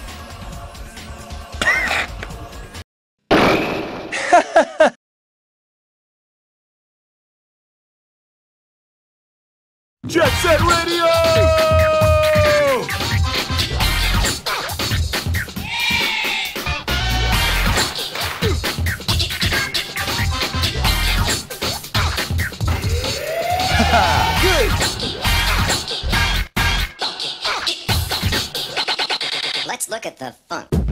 S24: Jet Set Radio!
S25: Look at the funk.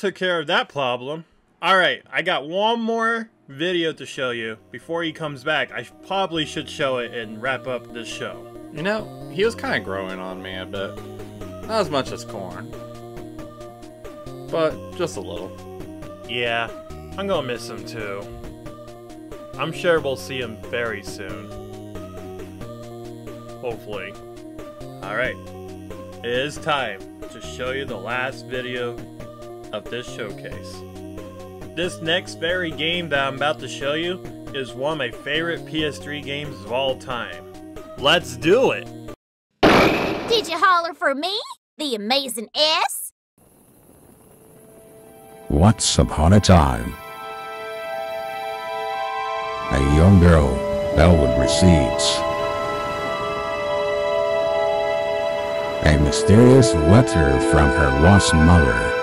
S3: Took care of that problem. Alright, I got one more video to show you before he comes back. I probably should show it and wrap up this show.
S4: You know, he was kind of growing on me a bit. Not as much as corn. But just a little.
S3: Yeah, I'm gonna miss him too. I'm sure we'll see him very soon. Hopefully. Alright, it is time to show you the last video of this showcase. This next very game that I'm about to show you is one of my favorite PS3 games of all time. Let's do it!
S19: Did you holler for me? The amazing S?
S26: Once upon a time, a young girl, Bellwood recedes. A mysterious letter from her lost mother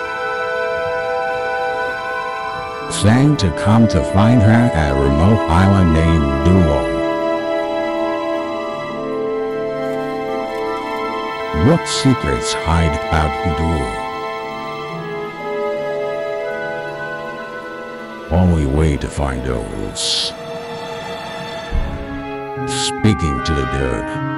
S26: sang to come to find her at a remote island named Duo. What secrets hide out Duo? Only way to find those. Speaking to the dirt.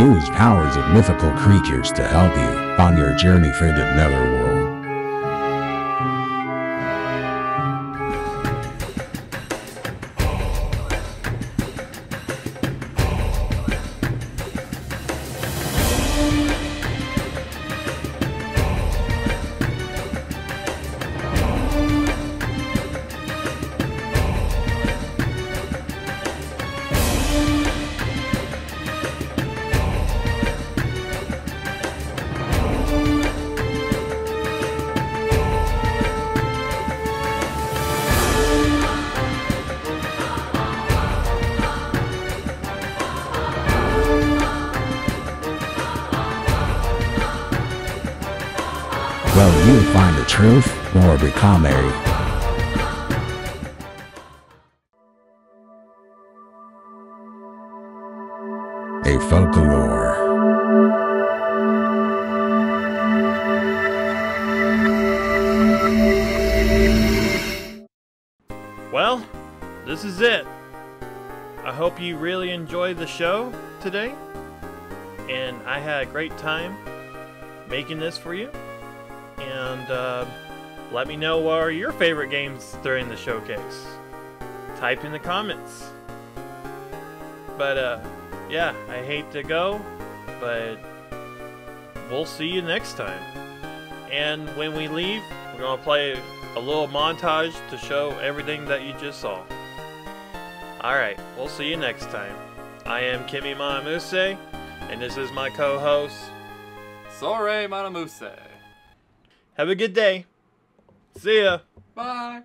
S26: Use powers of mythical creatures to help you on your journey through the netherworld.
S3: Great time making this for you. And uh, let me know what are your favorite games during the showcase. Type in the comments. But uh, yeah, I hate to go, but we'll see you next time. And when we leave, we're gonna play a little montage to show everything that you just saw. Alright, we'll see you next time. I am Kimmi Masamune, and this is my co-host,
S4: Sorei Masamune.
S3: Have a good day. See ya.
S4: Bye.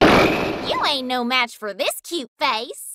S19: You ain't no match for this cute face.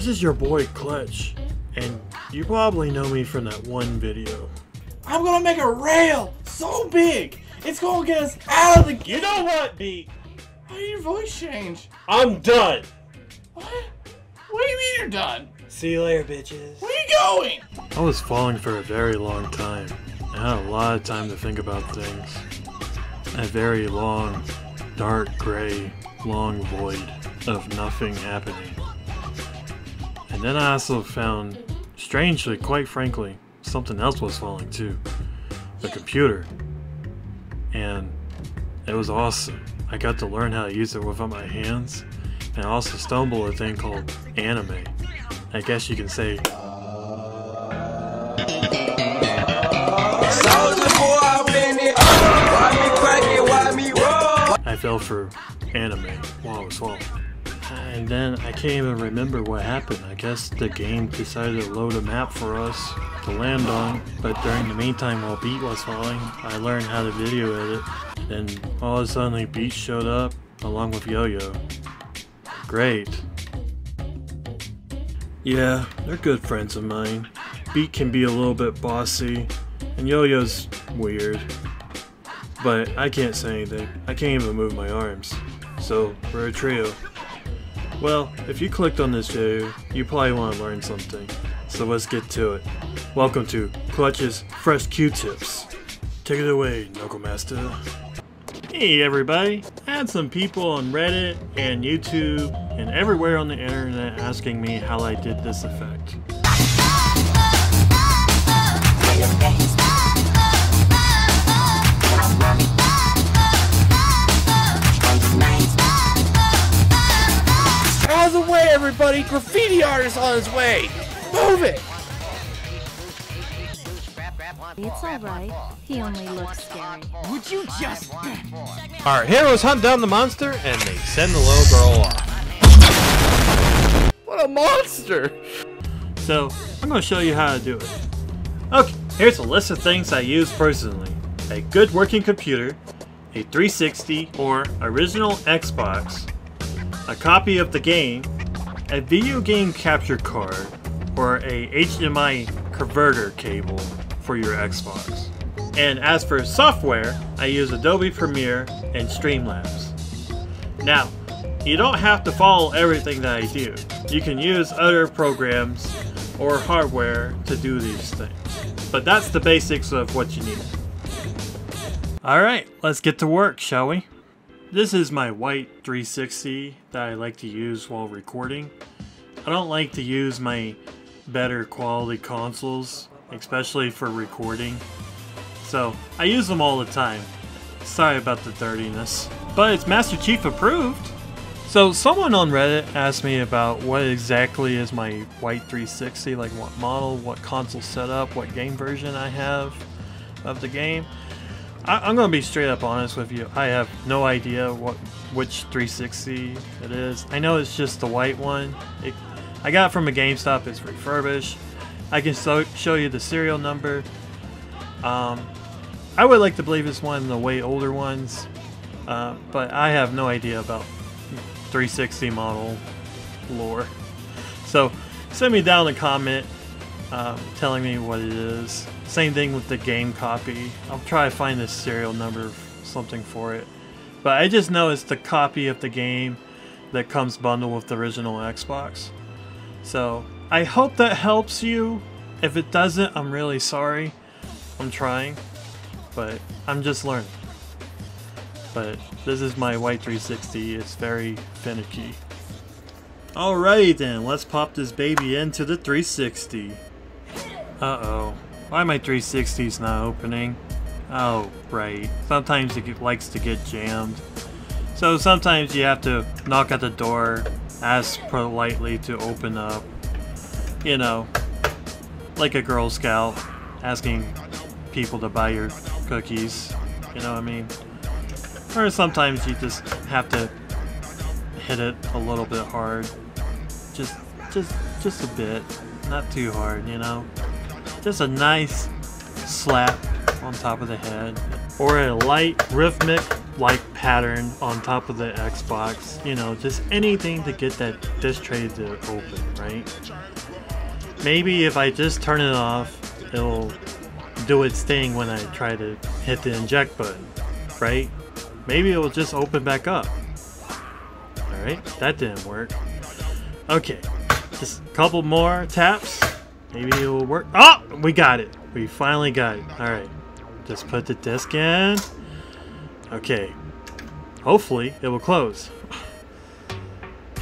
S3: This is your boy Clutch, and You probably know me from that one video.
S10: I'm gonna make a rail so big, it's gonna get us out of the.
S3: You know what, B?
S10: Why did your voice change?
S3: I'm done!
S10: What? What do you mean you're done?
S3: See you later, bitches.
S10: Where are you going?
S3: I was falling for a very long time. I had a lot of time to think about things. A very long, dark gray, long void of nothing happening. And then I also found, strangely, quite frankly, something else was falling too. The computer. And it was awesome. I got to learn how to use it without my hands. And I also stumbled a thing called anime. I guess you can say I fell for anime while I was falling. And then I can't even remember what happened. I guess the game decided to load a map for us to land on. But during the meantime, while Beat was falling, I learned how to video edit. Then all of a sudden, Beat showed up along with Yo-Yo. Great. Yeah, they're good friends of mine. Beat can be a little bit bossy, and Yo-Yo's weird. But I can't say anything. I can't even move my arms. So, we're a trio. Well, if you clicked on this video, you probably want to learn something. So let's get to it. Welcome to Clutch's Fresh Q-Tips. Take it away, Knuckle Master. Hey everybody! I had some people on Reddit and YouTube and everywhere on the internet asking me how I did this effect.
S10: Out of the way, everybody! Graffiti artist on his way! Move it!
S16: It's alright. He only looks scary.
S10: Would you just...
S3: Our heroes hunt down the monster and they send the little girl off.
S10: What a monster!
S3: So, I'm going to show you how to do it. Okay, here's a list of things I use personally. A good working computer, a 360 or original Xbox, a copy of the game, a video game capture card, or a HDMI converter cable for your Xbox. And as for software, I use Adobe Premiere and Streamlabs. Now, you don't have to follow everything that I do. You can use other programs or hardware to do these things. But that's the basics of what you need. Alright, let's get to work, shall we? This is my white 360 that I like to use while recording. I don't like to use my better quality consoles, especially for recording. So, I use them all the time. Sorry about the dirtiness. But it's Master Chief approved! So, someone on Reddit asked me about what exactly is my white 360, like what model, what console setup, what game version I have of the game. I, am gonna be straight up honest with you. I have no idea what which 360 it is. I know it's just the white one. It, I got it from a GameStop. It's refurbished. I can so, show you the serial number. Um, I would like to believe it's one of the way older ones, uh, but I have no idea about 360 model lore. So send me down a comment um, telling me what it is. Same thing with the game copy. I'll try to find the serial number, something for it. But I just know it's the copy of the game that comes bundled with the original Xbox. So I hope that helps you. If it doesn't, I'm really sorry. I'm trying, but I'm just learning. But this is my white 360. It's very finicky. Alrighty then, let's pop this baby into the 360. Uh-oh. Why my 360's not opening? Oh, right. Sometimes it likes to get jammed. So sometimes you have to knock at the door, ask politely to open up. You know, like a Girl Scout asking people to buy your cookies. You know what I mean? Or sometimes you just have to hit it a little bit hard. Just, just, just a bit. Not too hard, you know? Just a nice slap on top of the head. Or a light rhythmic like pattern on top of the Xbox. You know, just anything to get that disc tray to open, right? maybe if I just turn it off, it'll do its thing when I try to hit the inject button, right? Maybe it will just open back up. Alright, that didn't work. Okay, just a couple more taps. Maybe it will work. Oh! We got it. We finally got it. Alright. Just put the disc in. Okay. Hopefully, it will close.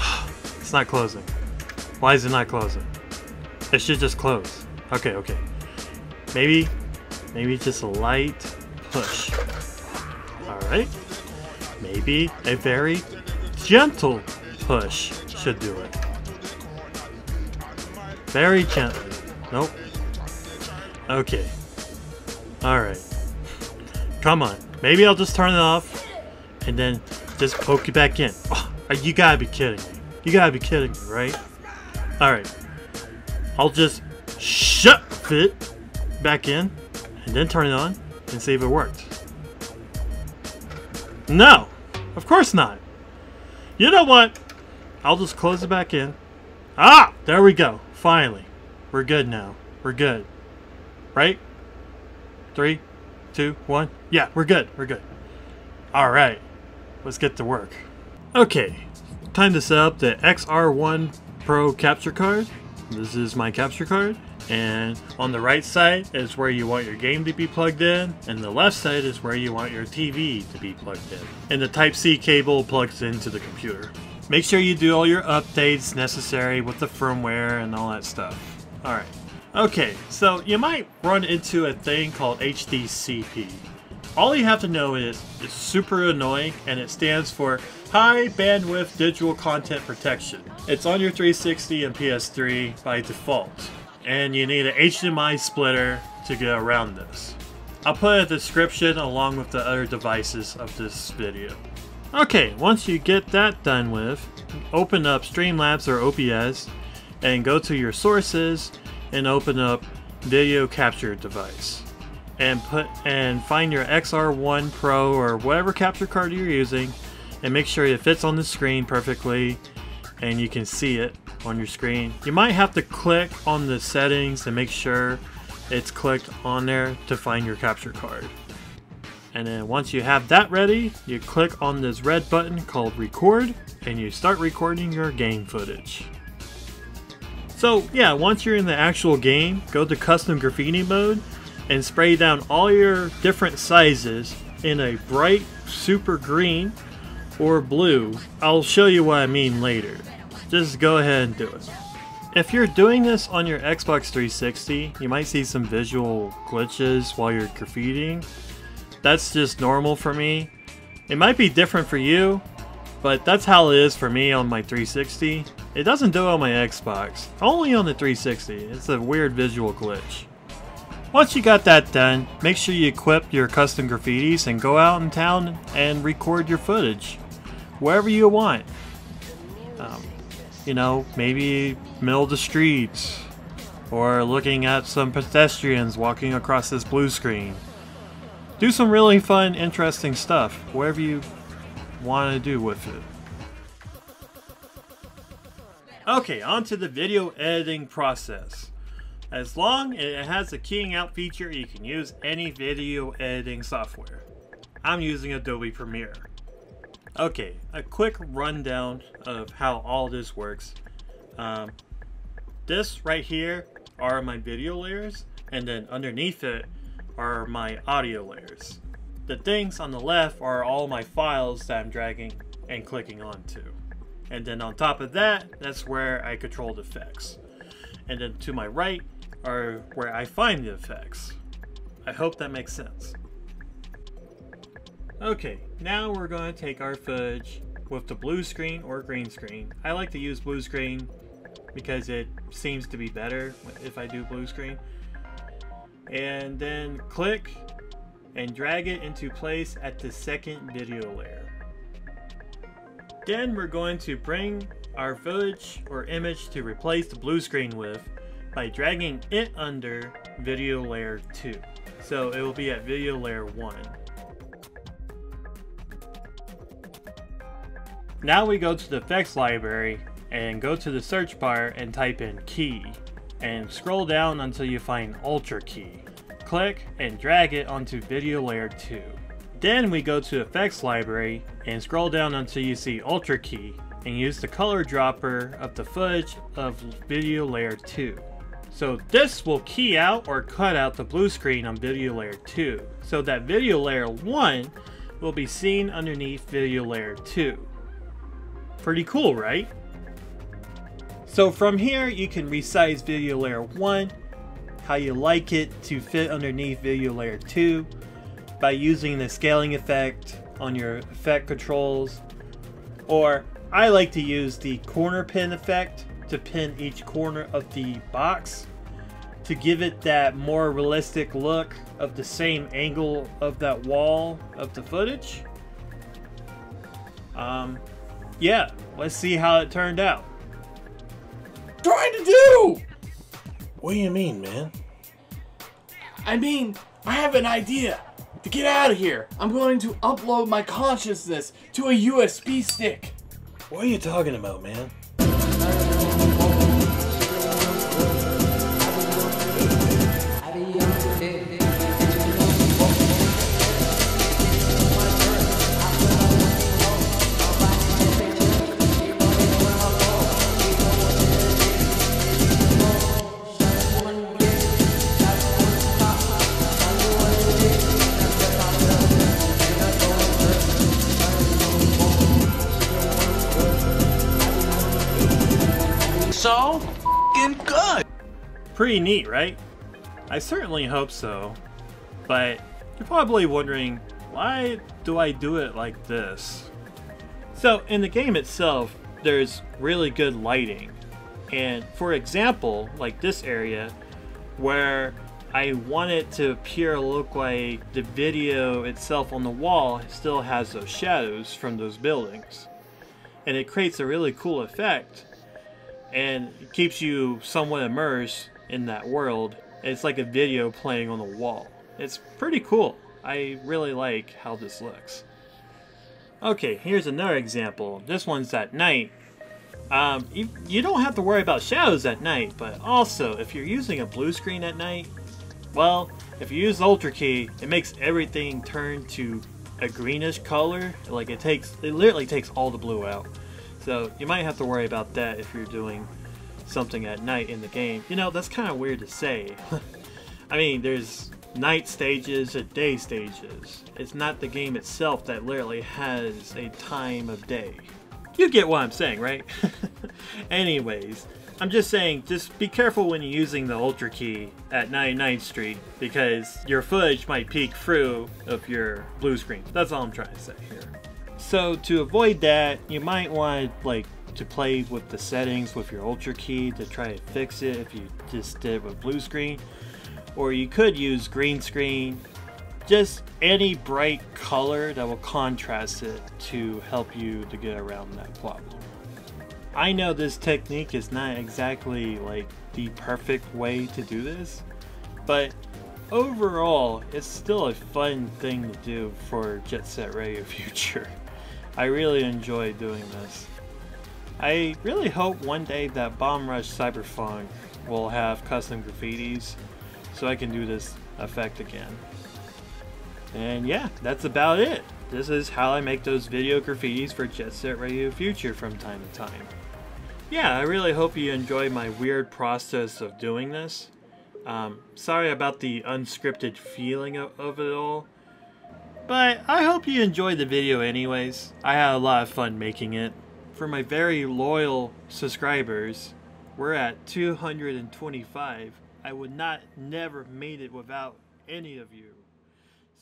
S3: It's not closing. Why is it not closing? It should just close. Okay, okay. Maybe, maybe just a light push. Alright. Maybe a very gentle push should do it. Very gently. Nope. Okay. Alright. Come on. Maybe I'll just turn it off and then just poke it back in. Oh, you gotta be kidding me. You gotta be kidding me, right? Alright. I'll just shut it back in and then turn it on and see if it worked. No! Of course not. You know what? I'll just close it back in. Ah! There we go. Finally. We're good now. We're good. Right? Three, two, one. Yeah, we're good. We're good. Alright. Let's get to work. Okay. Time to set up the XR1 Pro capture card. This is my capture card. And on the right side is where you want your game to be plugged in, and the left side is where you want your TV to be plugged in. And the Type-C cable plugs into the computer. Make sure you do all your updates necessary with the firmware and all that stuff. Alright. Okay, so you might run into a thing called HDCP. All you have to know is it's super annoying and it stands for High Bandwidth Digital Content Protection. It's on your 360 and PS3 by default and you need an HDMI splitter to get around this. I'll put a description along with the other devices of this video. Okay, once you get that done with, open up Streamlabs or OBS and go to your sources and open up video capture device and put and find your XR1 Pro or whatever capture card you're using and make sure it fits on the screen perfectly and you can see it on your screen. You might have to click on the settings and make sure it's clicked on there to find your capture card. And then once you have that ready, you click on this red button called record and you start recording your game footage. So yeah, once you're in the actual game, go to custom graffiti mode and spray down all your different sizes in a bright super green or blue. I'll show you what I mean later. Just go ahead and do it. If you're doing this on your Xbox 360, you might see some visual glitches while you're graffitiing. That's just normal for me. It might be different for you, but that's how it is for me on my 360. It doesn't do it on my Xbox, only on the 360. It's a weird visual glitch. Once you got that done, make sure you equip your custom graffitis and go out in town and record your footage. Wherever you want. Um, you know, maybe middle of the streets, or looking at some pedestrians walking across this blue screen. Do some really fun, interesting stuff, whatever you want to do with it. Okay, on to the video editing process. As long as it has a keying out feature, you can use any video editing software. I'm using Adobe Premiere. Okay, a quick rundown of how all this works. Um, this right here are my video layers, and then underneath it are my audio layers. The things on the left are all my files that I'm dragging and clicking onto. And then on top of that, that's where I control the effects. And then to my right are where I find the effects. I hope that makes sense. Okay, now we're going to take our footage with the blue screen or green screen. I like to use blue screen because it seems to be better if I do blue screen. And then click and drag it into place at the second video layer. Then we're going to bring our village or image to replace the blue screen with by dragging it under video layer 2. So it will be at video layer 1. Now we go to the effects library and go to the search bar and type in key. and scroll down until you find Ultra Key. Click and drag it onto Video Layer 2. Then we go to Effects Library and scroll down until you see Ultra Key and use the color dropper of the footage of Video Layer 2. So this will key out or cut out the blue screen on Video Layer 2, so that Video Layer 1 will be seen underneath Video Layer 2. Pretty cool, right? So from here, you can resize Video Layer 1, how you like it to fit underneath Video Layer 2, by using the scaling effect on your effect controls, or I like to use the corner pin effect to pin each corner of the box to give it that more realistic look of the same angle of that wall of the footage. Um, yeah, let's see how it turned out.
S10: Trying to do?
S14: What do you mean, man?
S10: I mean, I have an idea. To get out of here, I'm going to upload my consciousness to a USB stick.
S14: What are you talking about, man?
S3: Pretty neat, right? I certainly hope so. But you're probably wondering, why do I do it like this? So, in the game itself, there's really good lighting. And for example, like this area, where I want it to appear look like the video itself on the wall still has those shadows from those buildings. And it creates a really cool effect and keeps you somewhat immersed in that world. It's like a video playing on the wall. It's pretty cool. I really like how this looks. Okay, here's another example. This one's at night. Um, you, you don't have to worry about shadows at night, but also, if you're using a blue screen at night, well, if you use Ultra Key, it makes everything turn to a greenish color. Like it takes, it literally takes all the blue out. So you might have to worry about that if you're doing something at night in the game. You know, that's kind of weird to say. I mean, there's night stages and day stages. It's not the game itself that literally has a time of day. You get what I'm saying, right? Anyways, I'm just saying, just be careful when you're using the Ultra Key at 99th Street because your footage might peek through of your blue screen. That's all I'm trying to say here. So to avoid that, you might want like to play with the settings with your Ultra Key to try to fix it if you just did it with blue screen. Or you could use green screen, just any bright color that will contrast it to help you to get around that problem. I know this technique is not exactly like the perfect way to do this, but overall, it's still a fun thing to do for Jet Set Radio Future. I really enjoy doing this. I really hope one day that Bomb Rush Cyberfunk will have custom graffitis so I can do this effect again. And yeah, that's about it. This is how I make those video graffitis for Jet Set Radio Future from time to time. Yeah, I really hope you enjoy my weird process of doing this. Um, sorry about the unscripted feeling of, of it all. But I hope you enjoyed the video anyways. I had a lot of fun making it. For my very loyal subscribers, we're at 225. I would not never made it without any of you.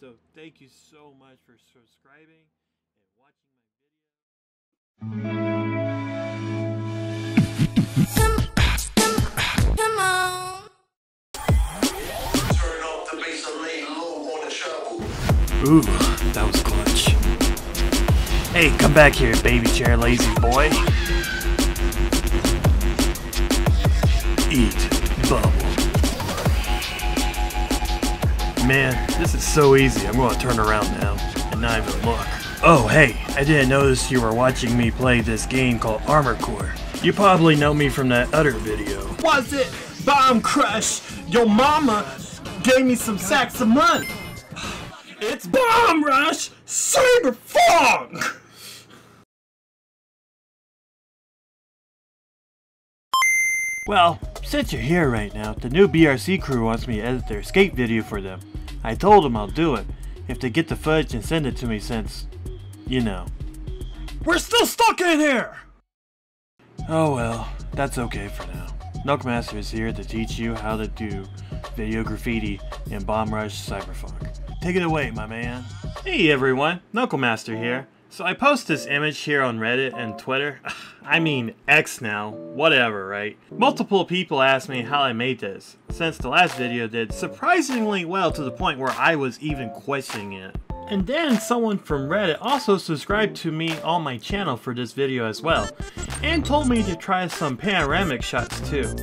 S3: So thank you so much for subscribing and watching my
S22: Come on.
S14: Ooh, that was clutch. Hey, come back here, baby chair lazy boy. Eat bubble. Man, this is so easy. I'm gonna turn around now and not even look. Oh, hey, I didn't notice you were watching me play this game called Armored Core. You probably know me from that other video.
S10: Was it
S3: Bomb Crush, your mama gave me some sacks of money. It's Bomb Rush Cyber Well, since you're here right now, the new BRC crew wants me to edit their skate video for them. I told them I'll do it, if they get the footage and send it to me since, you know. We're still stuck in here! Oh well, that's okay for now. Knuckmaster is here to teach you how to do video graffiti in Bomb Rush Cyberfunk. Take it away, my man. Hey everyone, Knucklemaster here. So I post this image here on Reddit and Twitter. I mean X now, whatever, right? Multiple people asked me how I made this, since the last video did surprisingly well to the point where I was even questioning it. And then someone from Reddit also subscribed to me on my channel for this video as well, and told me to try some panoramic shots too.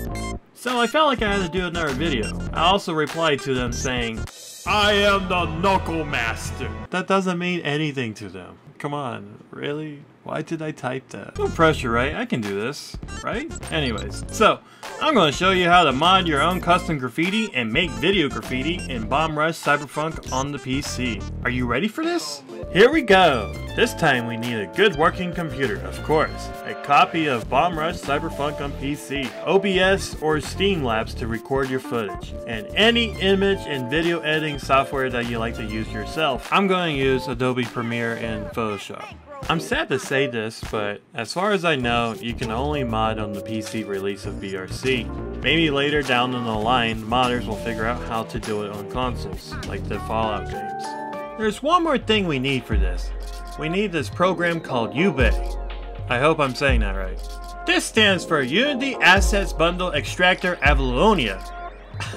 S3: So I felt like I had to do another video. I also replied to them saying, I am the Knuckle Master. That doesn't mean anything to them. Come on, really? Why did I type that? No pressure, right? I can do this, right? Anyways, so I'm going to show you how to mod your own custom graffiti and make video graffiti in Bomb Rush Cyberfunk on the PC. Are you ready for this? Here we go! This time we need a good working computer, of course. A copy of Bomb Rush Cyberfunk on PC, OBS or Streamlabs to record your footage, and any image and video editing software that you like to use yourself. I'm going to use Adobe Premiere and Photoshop. I'm sad to say this, but as far as I know, you can only mod on the PC release of BRC. Maybe later down in the line, modders will figure out how to do it on consoles, like the Fallout games. There's one more thing we need for this. We need this program called Ubay. I hope I'm saying that right. This stands for Unity Assets Bundle Extractor Avalonia.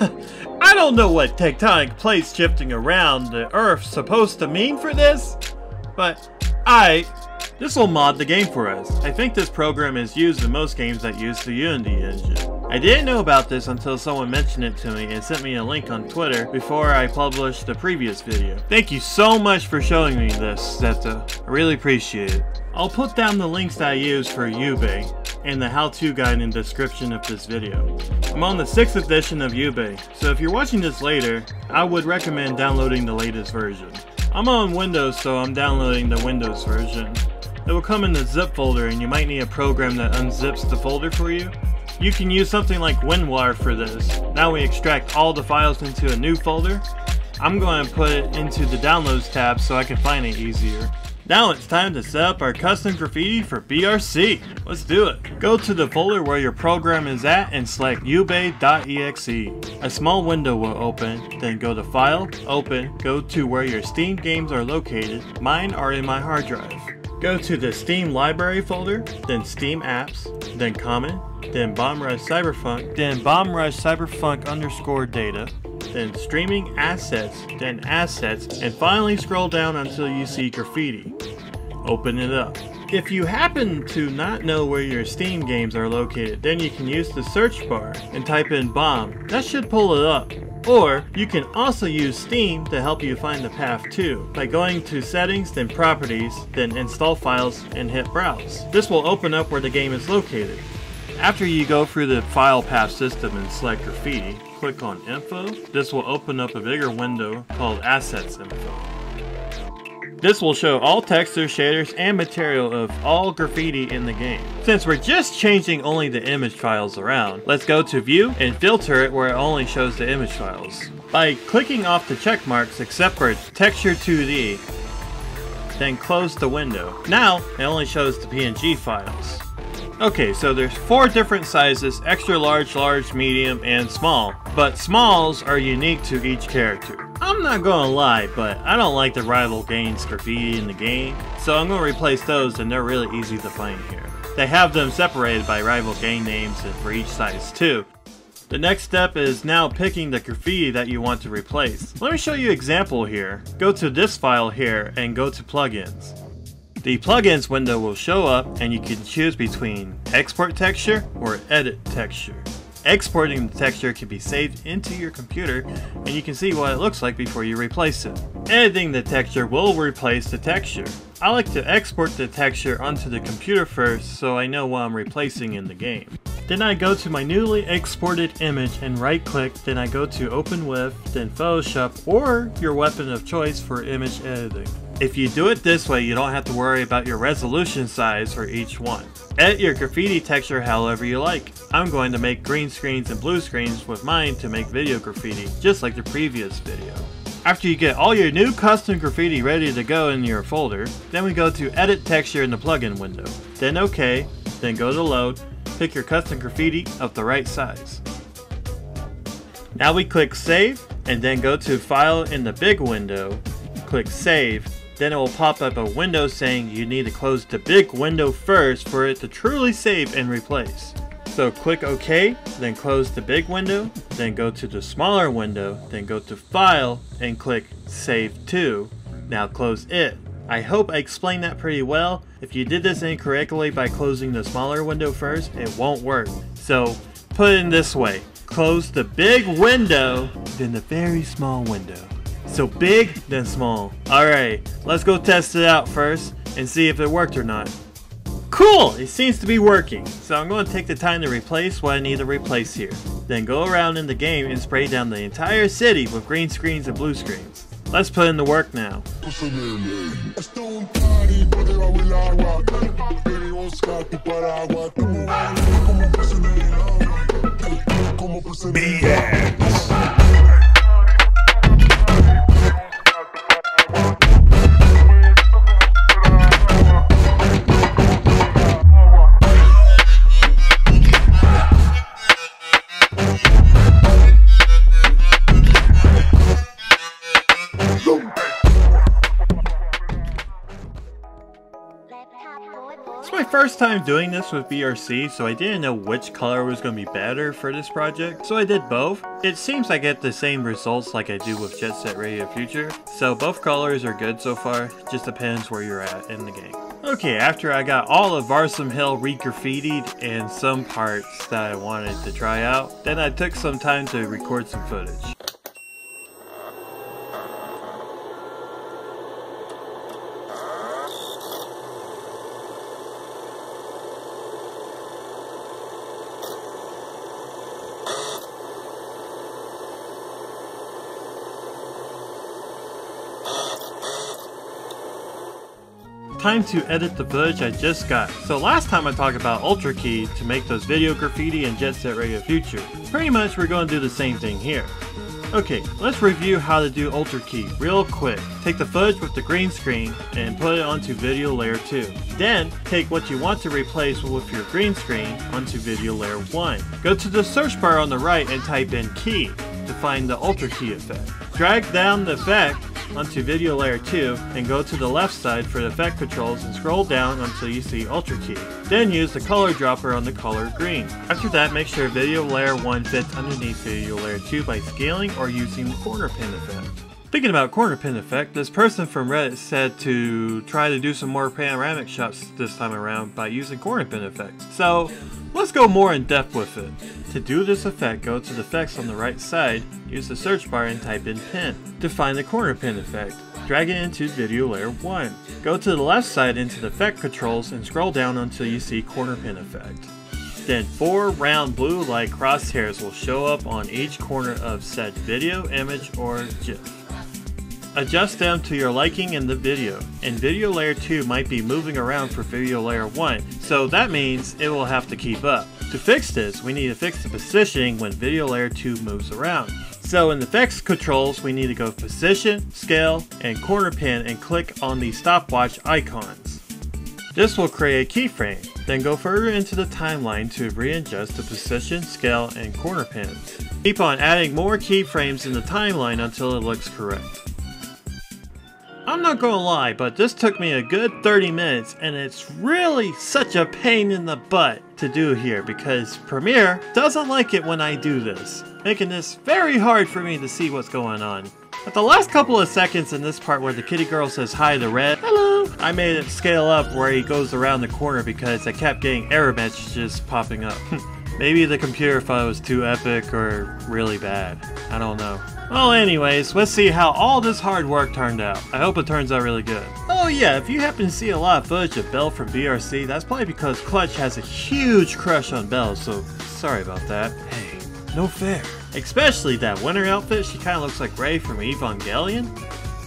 S3: I don't know what tectonic plates shifting around the Earth's supposed to mean for this, but I this will mod the game for us. I think this program is used in most games that use the Unity engine. I didn't know about this until someone mentioned it to me and sent me a link on Twitter before I published the previous video. Thank you so much for showing me this, Zeta. I really appreciate it. I'll put down the links that I use for Ubay and the how-to guide in the description of this video. I'm on the 6th edition of Ubay, so if you're watching this later, I would recommend downloading the latest version. I'm on Windows, so I'm downloading the Windows version. It will come in the zip folder and you might need a program that unzips the folder for you. You can use something like WinRAR for this. Now we extract all the files into a new folder. I'm going to put it into the downloads tab so I can find it easier. Now it's time to set up our custom graffiti for BRC. Let's do it. Go to the folder where your program is at and select ubay.exe. A small window will open, then go to File, Open, go to where your Steam games are located. Mine are in my hard drive. Go to the Steam Library folder, then Steam Apps, then Common, then Bomb Rush Cyberfunk, then Bomb Rush Cyberfunk underscore data, then Streaming Assets, then Assets, and finally scroll down until you see Graffiti. Open it up. If you happen to not know where your Steam games are located, then you can use the search bar and type in BOMB. That should pull it up. Or you can also use Steam to help you find the path too, by going to Settings, then Properties, then Install Files, and hit Browse. This will open up where the game is located. After you go through the file path system and select Graffiti, click on Info. This will open up a bigger window called Assets Info. This will show all textures, shaders, and material of all graffiti in the game. Since we're just changing only the image files around, let's go to View and filter it where it only shows the image files. By clicking off the check marks except for Texture 2D, then close the window. Now, it only shows the PNG files. Okay, so there's four different sizes, extra large, large, medium, and small. But smalls are unique to each character. I'm not gonna lie, but I don't like the rival gains graffiti in the game, so I'm gonna replace those and they're really easy to find here. They have them separated by rival game names and for each size too. The next step is now picking the graffiti that you want to replace. Let me show you an example here. Go to this file here and go to plugins. The plugins window will show up and you can choose between export texture or edit texture. Exporting the texture can be saved into your computer and you can see what it looks like before you replace it. Editing the texture will replace the texture. I like to export the texture onto the computer first so I know what I'm replacing in the game. Then I go to my newly exported image and right click, then I go to open with, then Photoshop or your weapon of choice for image editing. If you do it this way, you don't have to worry about your resolution size for each one. Edit your graffiti texture however you like. I'm going to make green screens and blue screens with mine to make video graffiti, just like the previous video. After you get all your new custom graffiti ready to go in your folder, then we go to edit texture in the plugin window. Then OK, then go to load, pick your custom graffiti of the right size. Now we click save and then go to file in the big window, click save, then it will pop up a window saying you need to close the big window first for it to truly save and replace. So click OK, then close the big window, then go to the smaller window, then go to File and click Save To. Now close it. I hope I explained that pretty well. If you did this incorrectly by closing the smaller window first, it won't work. So put it in this way. Close the big window, then the very small window. So big, then small. Alright, let's go test it out first and see if it worked or not. Cool! It seems to be working. So I'm going to take the time to replace what I need to replace here. Then go around in the game and spray down the entire city with green screens and blue screens. Let's put in the work now. It's first time doing this with BRC, so I didn't know which color was going to be better for this project, so I did both. It seems I get the same results like I do with Jet Set Radio Future, so both colors are good so far, just depends where you're at in the game. Okay, after I got all of Versum Hill re-graffitied and some parts that I wanted to try out, then I took some time to record some footage. Time to edit the footage I just got. So last time I talked about Ultra Key to make those video graffiti and Jet Set Radio Future. Pretty much we're going to do the same thing here. Okay, let's review how to do Ultra Key real quick. Take the footage with the green screen and put it onto video layer 2. Then, take what you want to replace with your green screen onto video layer 1. Go to the search bar on the right and type in key to find the Ultra Key effect. Drag down the effect onto video layer 2 and go to the left side for the effect controls and scroll down until you see Ultra Key. Then use the color dropper on the color green. After that make sure video layer 1 fits underneath video layer 2 by scaling or using the corner pin effect. Thinking about corner pin effect, this person from Reddit said to try to do some more panoramic shots this time around by using corner pin effect. So let's go more in depth with it. To do this effect, go to the effects on the right side, use the search bar and type in pin. To find the corner pin effect, drag it into video layer 1. Go to the left side into the effect controls and scroll down until you see corner pin effect. Then four round blue light crosshairs will show up on each corner of said video, image, or GIF. Adjust them to your liking in the video, and video layer 2 might be moving around for video layer 1, so that means it will have to keep up. To fix this, we need to fix the positioning when video layer 2 moves around. So in the effects controls, we need to go position, scale, and corner pin and click on the stopwatch icons. This will create a keyframe. Then go further into the timeline to readjust the position, scale, and corner pins. Keep on adding more keyframes in the timeline until it looks correct. I'm not gonna lie, but this took me a good 30 minutes and it's really such a pain in the butt to do here because Premiere doesn't like it when I do this, making this very hard for me to see what's going on. At the last couple of seconds in this part where the kitty girl says hi to Red, hello, I made it scale up where he goes around the corner because I kept getting error messages popping up. Maybe the computer thought it was too epic or really bad. I don't know. Well, anyways, let's see how all this hard work turned out. I hope it turns out really good. Oh yeah, if you happen to see a lot of footage of Belle from BRC, that's probably because Clutch has a huge crush on Belle, so sorry about that. Hey, no fair. Especially that winter outfit, she kinda looks like Rei from Evangelion.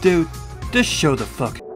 S3: Dude, just show the fuck.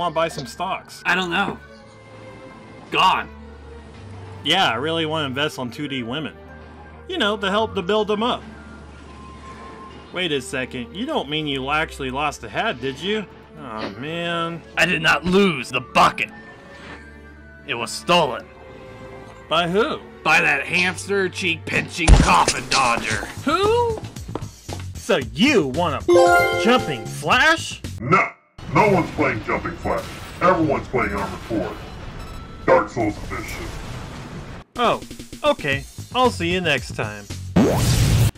S3: Want to buy some stocks.
S4: I don't know. Gone.
S3: Yeah, I really want to invest on 2D women. You know, to help to build them up. Wait a second, you don't mean you actually lost the hat, did you? Oh man.
S4: I did not lose the bucket. It was stolen.
S3: By who?
S4: By that hamster cheek pinching coffin dodger.
S3: Who? So you want a jumping flash?
S27: No, no one's playing Jumping Flash. Everyone's playing Armored Core. Dark Souls Edition.
S3: Oh, okay. I'll see you next time.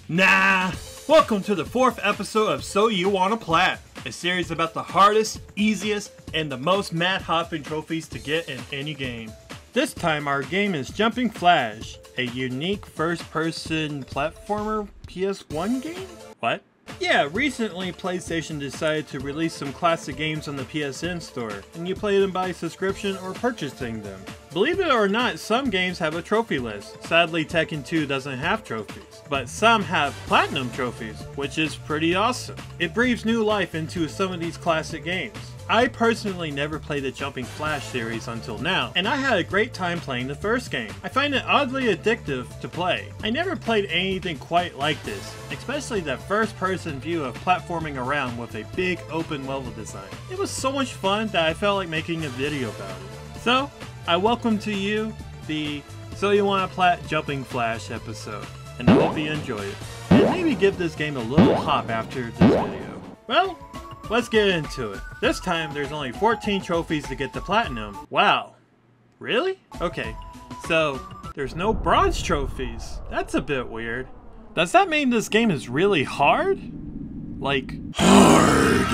S3: Nah. Welcome to the fourth episode of So You Wanna Plat, a series about the hardest, easiest, and the most mad-hopping trophies to get in any game. This time our game is Jumping Flash, a unique first-person platformer PS1 game? What? Yeah, recently PlayStation decided to release some classic games on the PSN store, and you play them by subscription or purchasing them. Believe it or not, some games have a trophy list. Sadly, Tekken 2 doesn't have trophies, but some have platinum trophies, which is pretty awesome. It breathes new life into some of these classic games. I personally never played the Jumping Flash series until now, and I had a great time playing the first game. I find it oddly addictive to play. I never played anything quite like this, especially that first person view of platforming around with a big open level design. It was so much fun that I felt like making a video about it. So, I welcome to you the So You Wanna Plat Jumping Flash episode, and I hope you enjoy it. And maybe give this game a little hop after this video. Well, let's get into it. This time there's only 14 trophies to get the platinum. Wow. Really? Okay, so there's no bronze trophies. That's a bit weird. Does that mean this game is really hard? Like, hard!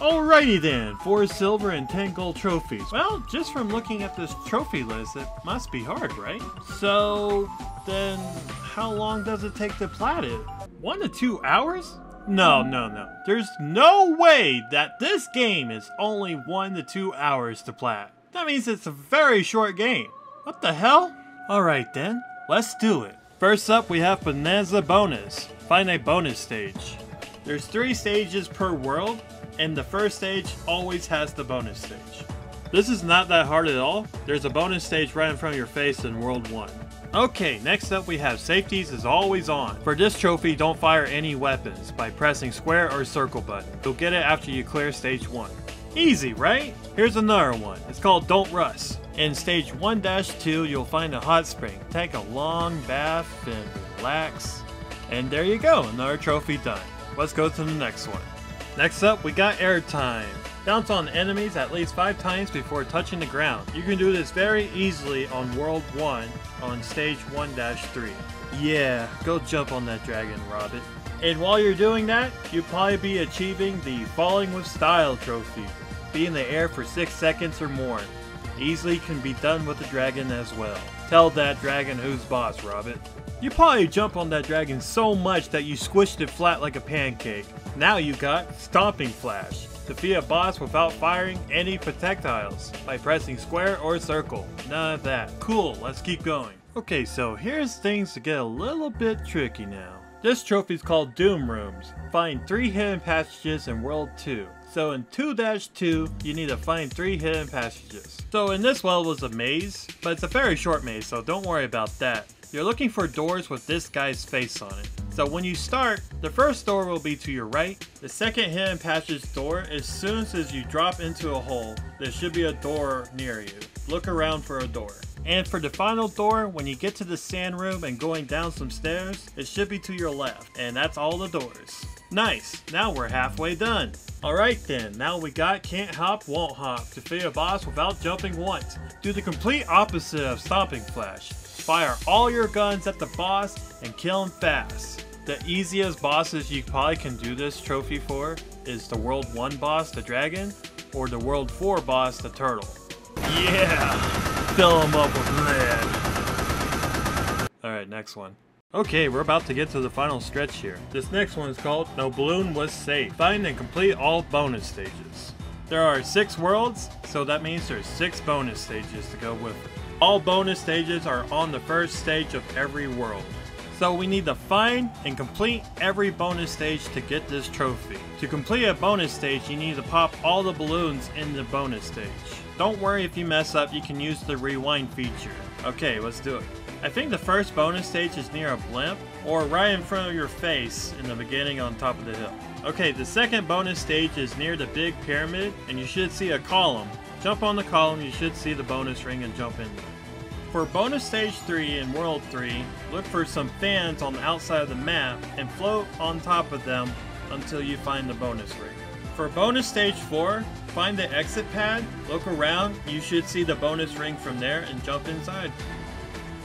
S3: Alrighty then, 4 silver and 10 gold trophies. Well, just from looking at this trophy list, it must be hard, right? So, then how long does it take to plat it? One to two hours? No, no, no. There's no way that this game is only one to two hours to play. That means it's a very short game. What the hell? Alright then, let's do it. First up, we have Bonanza Bonus. Find a bonus stage. There's three stages per world, and the first stage always has the bonus stage. This is not that hard at all. There's a bonus stage right in front of your face in World 1. Okay, next up we have safeties is always on. For this trophy, don't fire any weapons by pressing square or circle button. You'll get it after you clear stage 1. Easy, right? Here's another one. It's called Don't Rust. In stage 1-2, you'll find a hot spring. Take a long bath and relax. And there you go, another trophy done. Let's go to the next one. Next up, we got airtime. Bounce on enemies at least 5 times before touching the ground. You can do this very easily on World 1 on stage 1-3. Yeah, go jump on that dragon, Robbit. And while you're doing that, you'll probably be achieving the Falling with Style trophy. Be in the air for 6 seconds or more. Easily can be done with the dragon as well. Tell that dragon who's boss, Robbit. You probably jump on that dragon so much that you squished it flat like a pancake. Now you got Stomping Flash. Defeat a boss without firing any projectiles by pressing square or circle. None of that. Cool, let's keep going. Okay, so here's things to get a little bit tricky now. This trophy is called Doom Rooms. Find 3 hidden passages in World 2. So in 2-2, you need to find 3 hidden passages. So in this world was a maze, but it's a very short maze, so don't worry about that. You're looking for doors with this guy's face on it. So when you start, the first door will be to your right. The second hidden passage door, as soon as you drop into a hole, there should be a door near you. Look around for a door. And for the final door, when you get to the sand room and going down some stairs, it should be to your left. And that's all the doors. Nice, now we're halfway done. Alright then, now we got can't hop, won't hop. To defeat a boss without jumping once. Do the complete opposite of Stomping Flash. Fire all your guns at the boss and kill him fast. The easiest bosses you probably can do this trophy for is the World 1 boss, the dragon, or the World 4 boss, the turtle. Yeah! Fill him up with lead. Alright, next one. Okay, we're about to get to the final stretch here. This next one is called No Balloon Was Safe. Find and complete all bonus stages. There are six worlds, so that means there's six bonus stages to go with it. All bonus stages are on the first stage of every world. So we need to find and complete every bonus stage to get this trophy. To complete a bonus stage, you need to pop all the balloons in the bonus stage. Don't worry if you mess up, you can use the rewind feature. Okay, let's do it. I think the first bonus stage is near a blimp, or right in front of your face in the beginning on top of the hill. Okay, the second bonus stage is near the big pyramid, and you should see a column. Jump on the column, you should see the bonus ring and jump in. For bonus stage 3 in world 3, look for some fans on the outside of the map and float on top of them until you find the bonus ring. For bonus stage 4, find the exit pad, look around, you should see the bonus ring from there and jump inside.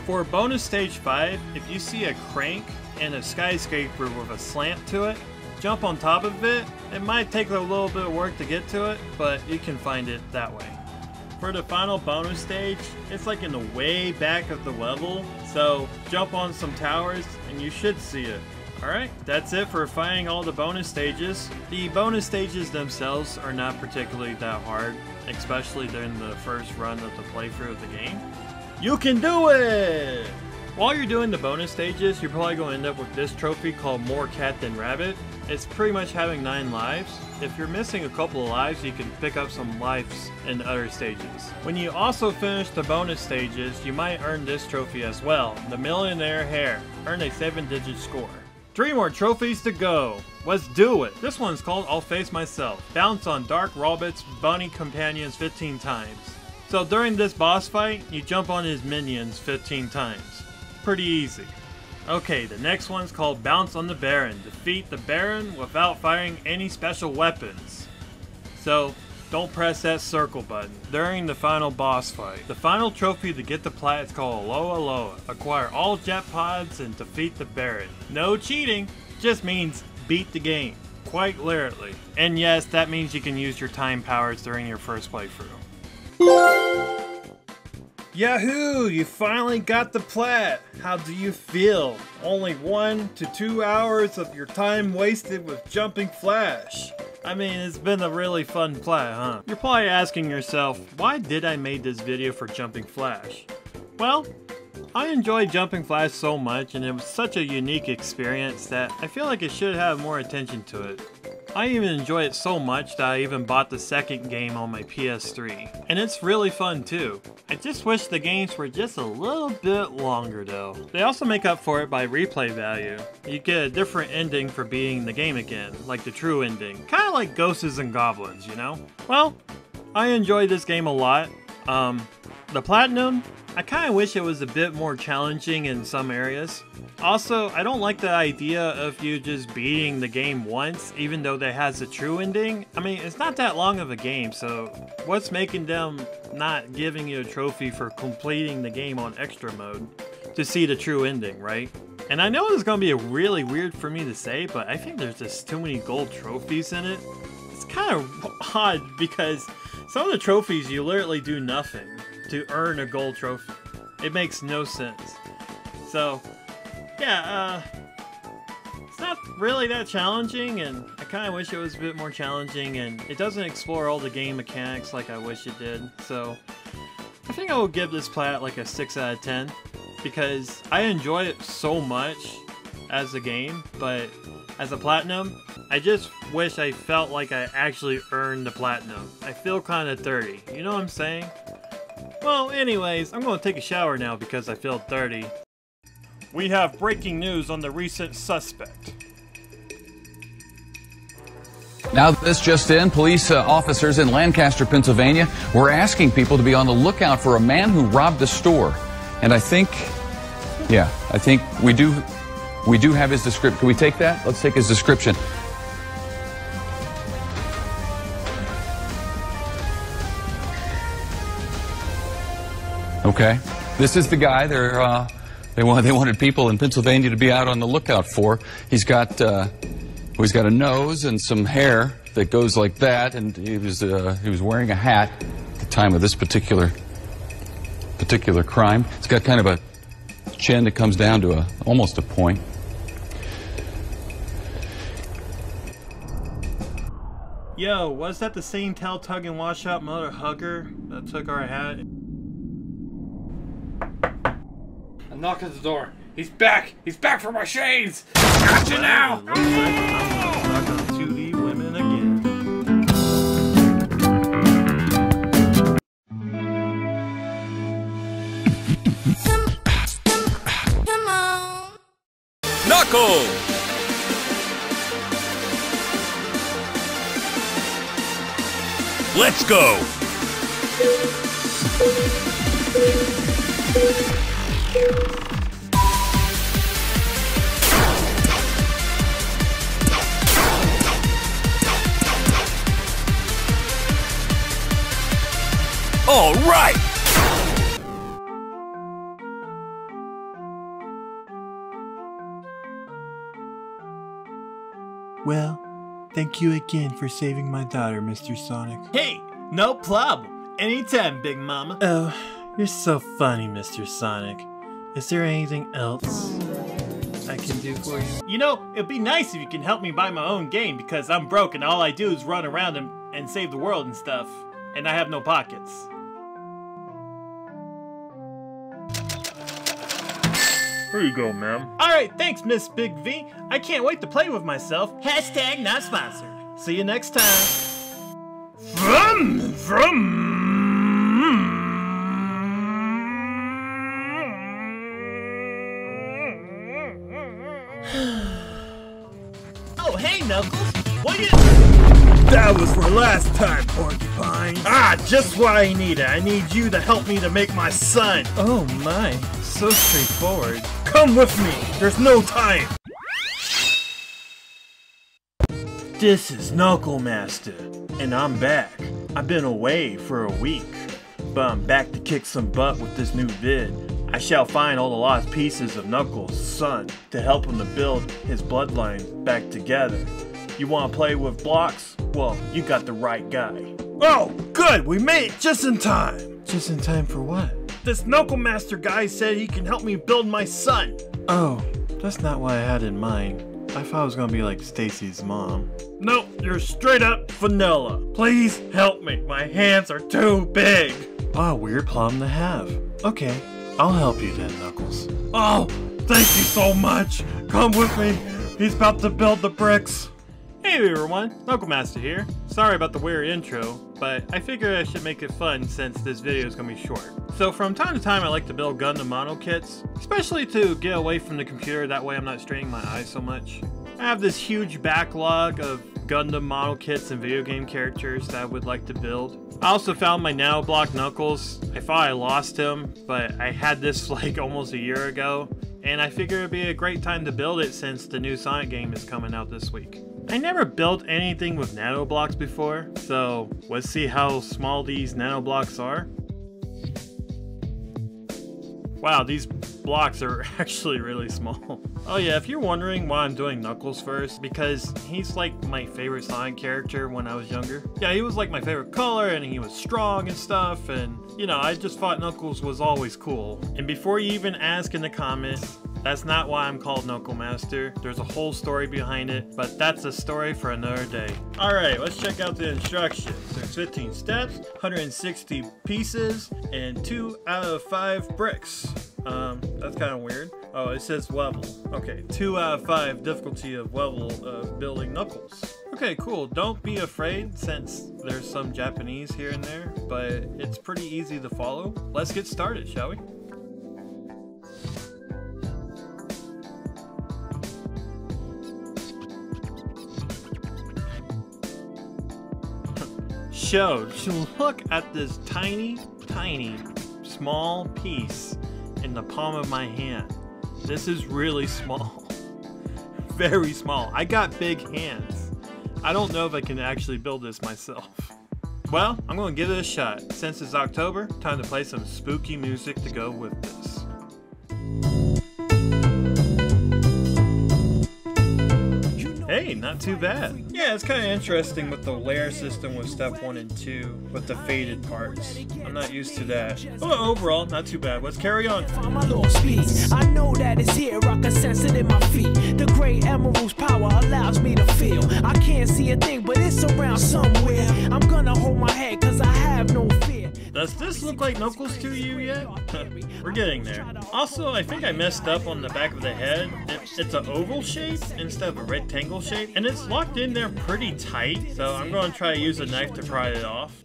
S3: For bonus stage 5, if you see a crank and a skyscraper with a slant to it, jump on top of it. It might take a little bit of work to get to it, but you can find it that way. For the final bonus stage, it's like in the way back of the level, so jump on some towers and you should see it. Alright, that's it for finding all the bonus stages. The bonus stages themselves are not particularly that hard, especially during the first run of the playthrough of the game. You can do it! While you're doing the bonus stages, you're probably going to end up with this trophy called More Cat Than Rabbit. It's pretty much having 9 lives. If you're missing a couple of lives, you can pick up some lives in other stages. When you also finish the bonus stages, you might earn this trophy as well, the Millionaire Hare. Earn a 7-digit score. Three more trophies to go. Let's do it. This one's called I'll Face Myself. Bounce on Dark Robot's bunny companions 15 times. So during this boss fight, you jump on his minions 15 times. Pretty easy. Okay, the next one's called Bounce on the Baron. Defeat the Baron without firing any special weapons. So, don't press that circle button during the final boss fight. The final trophy to get the plat is called Aloha Aloha. Acquire all jet pods and defeat the Baron. No cheating, just means beat the game. Quite literally. And yes, that means you can use your time powers during your first playthrough. Yahoo! You finally got the plat! How do you feel? Only one to two hours of your time wasted with Jumping Flash. I mean, it's been a really fun plat, huh? You're probably asking yourself, why did I make this video for Jumping Flash? Well, I enjoy Jumping Flash so much and it was such a unique experience that I feel like it should have more attention to it. I even enjoy it so much that I even bought the second game on my PS3. And it's really fun too. I just wish the games were just a little bit longer though. They also make up for it by replay value. You get a different ending for beating the game again, like the true ending. Kinda like Ghosts and Goblins, you know? Well, I enjoy this game a lot. Um, the Platinum, I kinda wish it was a bit more challenging in some areas. Also, I don't like the idea of you just beating the game once, even though that has a true ending. I mean, it's not that long of a game, so what's making them not giving you a trophy for completing the game on extra mode to see the true ending, right? And I know it's gonna be really weird for me to say, but I think there's just too many gold trophies in it. It's kind of odd because some of the trophies you literally do nothing to earn a gold trophy. It makes no sense. So, yeah, uh, it's not really that challenging, and I kind of wish it was a bit more challenging, and it doesn't explore all the game mechanics like I wish it did, so I think I will give this plat like a 6 out of 10, because I enjoy it so much as a game, but as a platinum, I just wish I felt like I actually earned the platinum. I feel kind of dirty, you know what I'm saying? Well, anyways, I'm gonna take a shower now because I feel dirty. We have breaking news on the recent suspect.
S28: Now, this just in, police uh, officers in Lancaster, Pennsylvania were asking people to be on the lookout for a man who robbed a store. And I think, yeah, I think we do, we do have his description. Can we take that? Let's take his description. Okay, this is the guy they're, uh, they, want, they wanted people in Pennsylvania to be out on the lookout for. He's got, uh, he's got a nose and some hair that goes like that, and he was, uh, he was wearing a hat at the time of this particular, particular crime. He's got kind of a chin that comes down to a, almost a point.
S3: Yo, was that the same tail tugging washout mother hugger that took our hat?
S29: A knock at the door. He's back! He's back for my shades! Gotcha now!
S3: Looks like I'm stuck on 2D women again.
S24: Knuckles! Let's go! All right!
S14: Well, thank you again for saving my daughter, Mr. Sonic.
S3: Hey, no problem. Anytime, Big Mama. Oh, you're so funny, Mr. Sonic. Is there anything else I can do for you? You know, it'd be nice if you can help me buy my own game because I'm broke and all I do is run around and, and save the world and stuff. And I have no pockets. Here you go, ma'am. Alright, thanks, Miss Big V. I can't wait to play with myself. Hashtag not sponsored. See you next time. From, Oh, Knuckles. What you... That was for last time, Porcupine. Ah, just what I needed. I need you to help me to make my son. Oh my, so straightforward. Come with me. There's no time. This is Knuckle Master, and I'm back. I've been away for a week, but I'm back to kick some butt with this new vid. I shall find all the lost pieces of Knuckles' son to help him to build his bloodline back together. You want to play with blocks? Well, you got the right guy. Oh, good! We made it just in time! Just in time for what? This Knuckle Master guy said he can help me build my son! Oh, that's not what I had in mind. I thought I was gonna be like Stacy's mom. Nope, you're straight up vanilla. Please help me. My hands are too big. What a weird problem to have. Okay, I'll help you then, Knuckles. Oh, thank you so much. Come with me. He's about to build the bricks. Hey everyone, Knuckle Master here. Sorry about the weird intro, but I figured I should make it fun since this video is gonna be short. So from time to time I like to build Gundam model kits, especially to get away from the computer, that way I'm not straining my eyes so much. I have this huge backlog of Gundam model kits and video game characters that I would like to build. I also found my Nanoblock Knuckles. I thought I lost him, but I had this like almost a year ago, and I figured it'd be a great time to build it since the new Sonic game is coming out this week. I never built anything with nanoblocks before, so let's see how small these nanoblocks are. Wow, these blocks are actually really small. Oh yeah, if you're wondering why I'm doing Knuckles first, because he's like my favorite Sonic character when I was younger. Yeah, he was like my favorite color and he was strong and stuff and you know, I just thought Knuckles was always cool. And before you even ask in the comments, that's not why I'm called Knuckle Master. There's a whole story behind it, but that's a story for another day. Alright, let's check out the instructions. There's 15 steps, 160 pieces, and 2 out of 5 bricks. Um, that's kind of weird. Oh, it says level. Okay, 2 out of 5 difficulty of level of building Knuckles. Okay, cool. Don't be afraid since there's some Japanese here and there, but it's pretty easy to follow. Let's get started, shall we? Showed. Look at this tiny, tiny, small piece in the palm of my hand. This is really small. Very small. I got big hands. I don't know if I can actually build this myself. Well, I'm going to give it a shot. Since it's October, time to play some spooky music to go with this. Hey, not too bad. Yeah, it's kind of interesting with the layer system with step 1 and 2, with the faded parts. I'm not used to that. But overall, not too bad. Let's carry on.
S30: my Lord speaks. I know that it's here, I can sense it in my feet. The great emerald's power allows me to feel. I can't see a thing, but it's around somewhere. I'm gonna hold my head, cause I have no fear.
S3: Does this look like Knuckles to you yet? We're getting there. Also, I think I messed up on the back of the head. It, it's an oval shape instead of a rectangle shape, and it's locked in there pretty tight, so I'm going to try to use a knife to pry it off.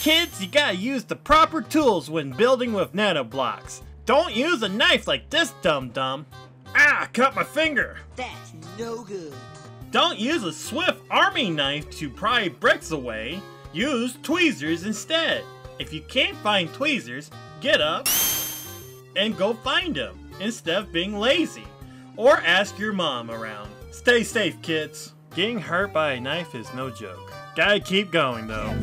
S3: Kids, you gotta use the proper tools when building with nanoblocks. Don't use a knife like this, dum-dum. Ah, cut my finger.
S22: That's no good.
S3: Don't use a swift army knife to pry bricks away. Use tweezers instead. If you can't find tweezers, get up and go find them instead of being lazy. Or ask your mom around. Stay safe, kids. Getting hurt by a knife is no joke. Gotta keep going though.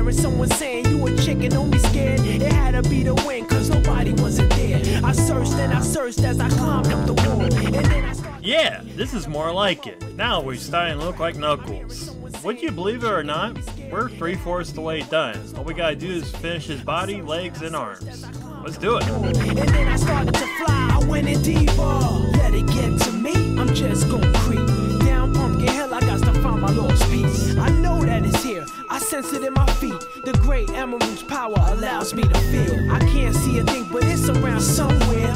S30: Had to back 'em up with a fist metal crackle. I'm hearing someone saying you a chicken, don't be scared. It had to be the wind, cause nobody wasn't there. I searched and I searched as I climbed up the wall. And then I started.
S3: Yeah, this is more like it. Now we're starting to look like Knuckles. Would you believe it or not? We're three-fourths the way done. All we gotta do is finish his body, legs, and arms. Let's do it.
S30: And then I started to fly, I went in deeper. Let it get to me, I'm just gonna creep. Down Pumpkin Hill, I got to find my Lord's peace. I know that it's here, I sense it in my feet. The great emerald's power allows me to feel. I can't see a thing, but it's around somewhere.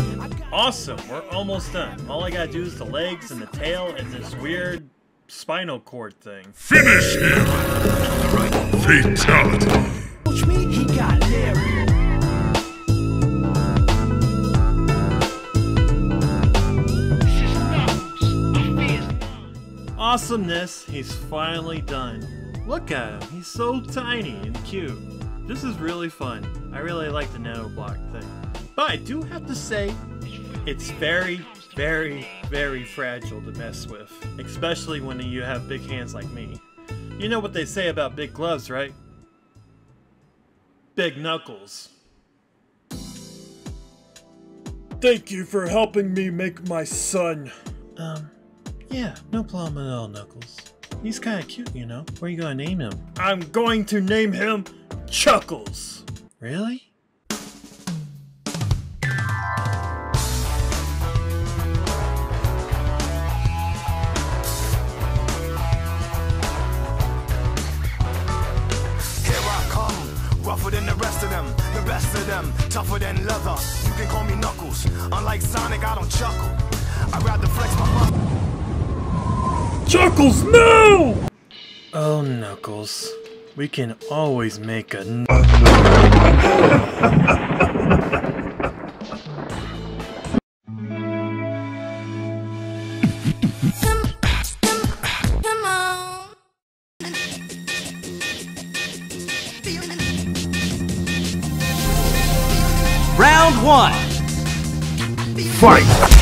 S3: Awesome, we're almost done. All I gotta do is the legs and the tail and this weird spinal cord thing.
S8: Finish him! Fatality!
S30: Coach me, he got Larry.
S3: Awesomeness, he's finally done. Look at him, he's so tiny and cute. This is really fun. I really like the nanoblock thing. But I do have to say, it's very, very, very fragile to mess with. Especially when you have big hands like me. You know what they say about big gloves, right? Big knuckles. Thank you for helping me make my son. Um, yeah, no problem at all, Knuckles. He's kind of cute, you know. Where are you gonna name him? I'm going to name him Chuckles. Really?
S31: than the rest of them, the best of them, tougher than leather. You can call me Knuckles. Unlike Sonic, I don't chuckle. I'd rather flex my muscles.
S13: Chuckles, no!
S3: Oh, Knuckles. We can always make a. n-
S32: Round one.
S31: Fight!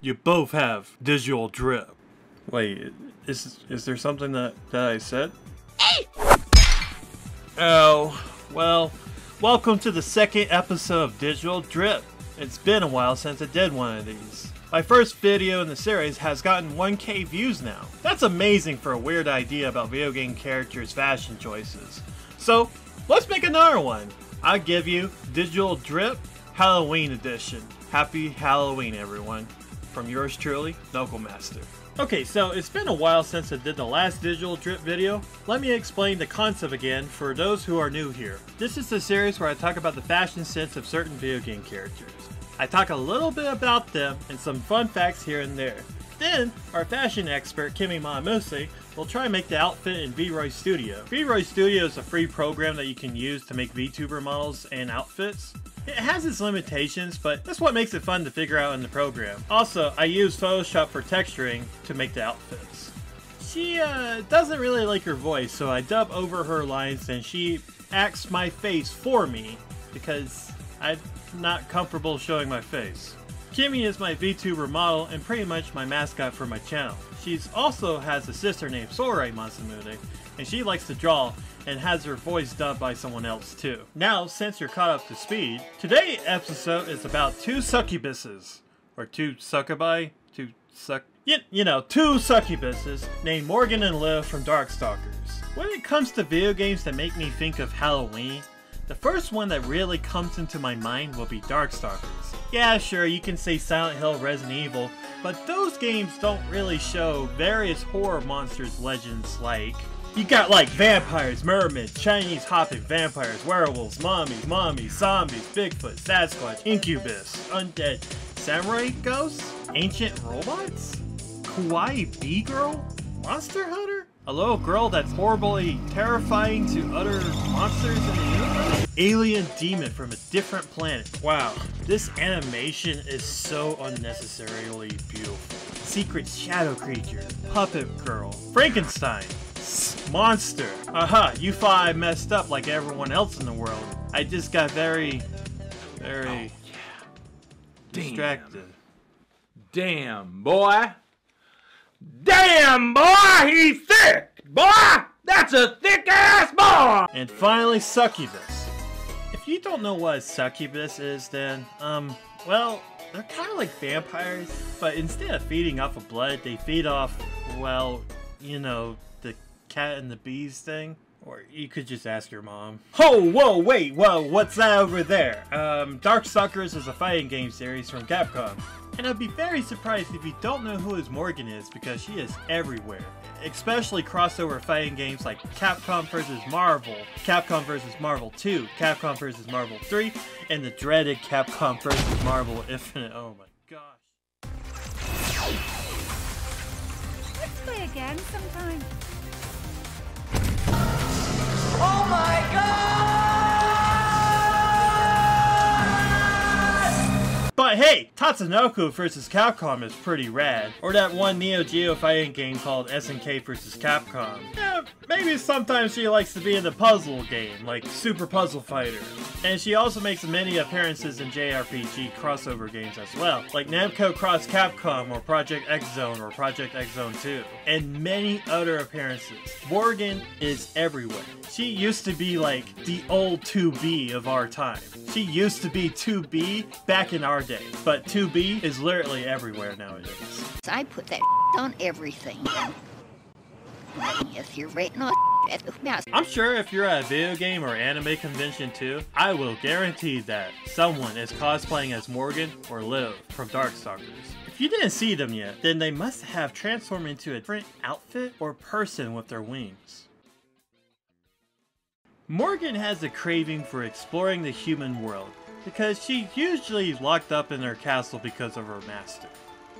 S3: You both have visual drip. Wait, is is there something that, that I said? Oh, well, welcome to the second episode of Digital Drip. It's been a while since I did one of these. My first video in the series has gotten 1k views now. That's amazing for a weird idea about video game characters' fashion choices. So, let's make another one. I'll give you Digital Drip Halloween Edition. Happy Halloween, everyone. From yours truly, Knuckle Master. Okay, so it's been a while since I did the last Digital Drip video. Let me explain the concept again for those who are new here. This is the series where I talk about the fashion sense of certain video game characters. I talk a little bit about them and some fun facts here and there. Then, our fashion expert, Kimmi Masamune, will try and make the outfit in VRoid Studio. VRoid Studio is a free program that you can use to make VTuber models and outfits. It has its limitations, but that's what makes it fun to figure out in the program. Also, I use Photoshop for texturing to make the outfits. She uh, doesn't really like her voice, so I dub over her lines and she acts my face for me because I'm not comfortable showing my face. Kimmi is my VTuber model and pretty much my mascot for my channel. She also has a sister named Sorei Masamune, and she likes to draw and has her voice dubbed by someone else too. Now, since you're caught up to speed, today's episode is about two succubuses, or two succubi, two suck, you, you know, two succubuses named Morrigan and Lilith from Darkstalkers. When it comes to video games that make me think of Halloween, the first one that really comes into my mind will be Darkstalkers. Yeah, sure, you can say Silent Hill, Resident Evil, but those games don't really show various horror monsters legends like you got like vampires, mermaids, Chinese hopping vampires, werewolves, mommies, mommies, zombies, Bigfoot, Sasquatch, incubus, undead, samurai ghosts, ancient robots, kawaii bee girl, monster hunter, a little girl that's horribly terrifying to other monsters in the universe, alien demon from a different planet. Wow, this animation is so unnecessarily beautiful. Secret shadow creature, puppet girl, Frankenstein, monster. Aha, you thought I messed up like everyone else in the world. I just got very, very distracted.
S29: Damn, boy. Damn, boy, he's thick. Boy, that's a thick ass boy.
S3: And finally, succubus. If you don't know what a succubus is, then, um, well, they're kind of like vampires, but instead of feeding off of blood, they feed off, well, you know, cat and the bees thing. Or you could just ask your mom. Oh, whoa, wait, whoa, what's that over there? Um, Darkstalkers is a fighting game series from Capcom. And I'd be very surprised if you don't know who his Morrigan is because she is everywhere. Especially crossover fighting games like Capcom vs. Marvel, Capcom vs. Marvel 2, Capcom vs. Marvel 3, and the dreaded Capcom vs. Marvel Infinite. Oh my gosh.
S33: Let's play again sometime.
S22: Oh my
S3: But hey, Tatsunoko vs. Capcom is pretty rad. Or that one Neo Geo fighting game called SNK vs. Capcom. Yeah, maybe sometimes she likes to be in the puzzle game, like Super Puzzle Fighter. And she also makes many appearances in JRPG crossover games as well, like Namco Cross Capcom or Project X Zone or Project X Zone 2, and many other appearances. Morrigan is everywhere. She used to be like the old 2B of our time. She used to be 2B back in our day, but 2B is literally everywhere nowadays.
S34: I put that on everything. If you're rating on
S3: I'm sure if you're at a video game or anime convention too, I will guarantee that someone is cosplaying as Morrigan or Lilith from Darkstalkers. If you didn't see them yet, then they must have transformed into a different outfit or person with their wings. Morrigan has a craving for exploring the human world, because she's usually locked up in her castle because of her master.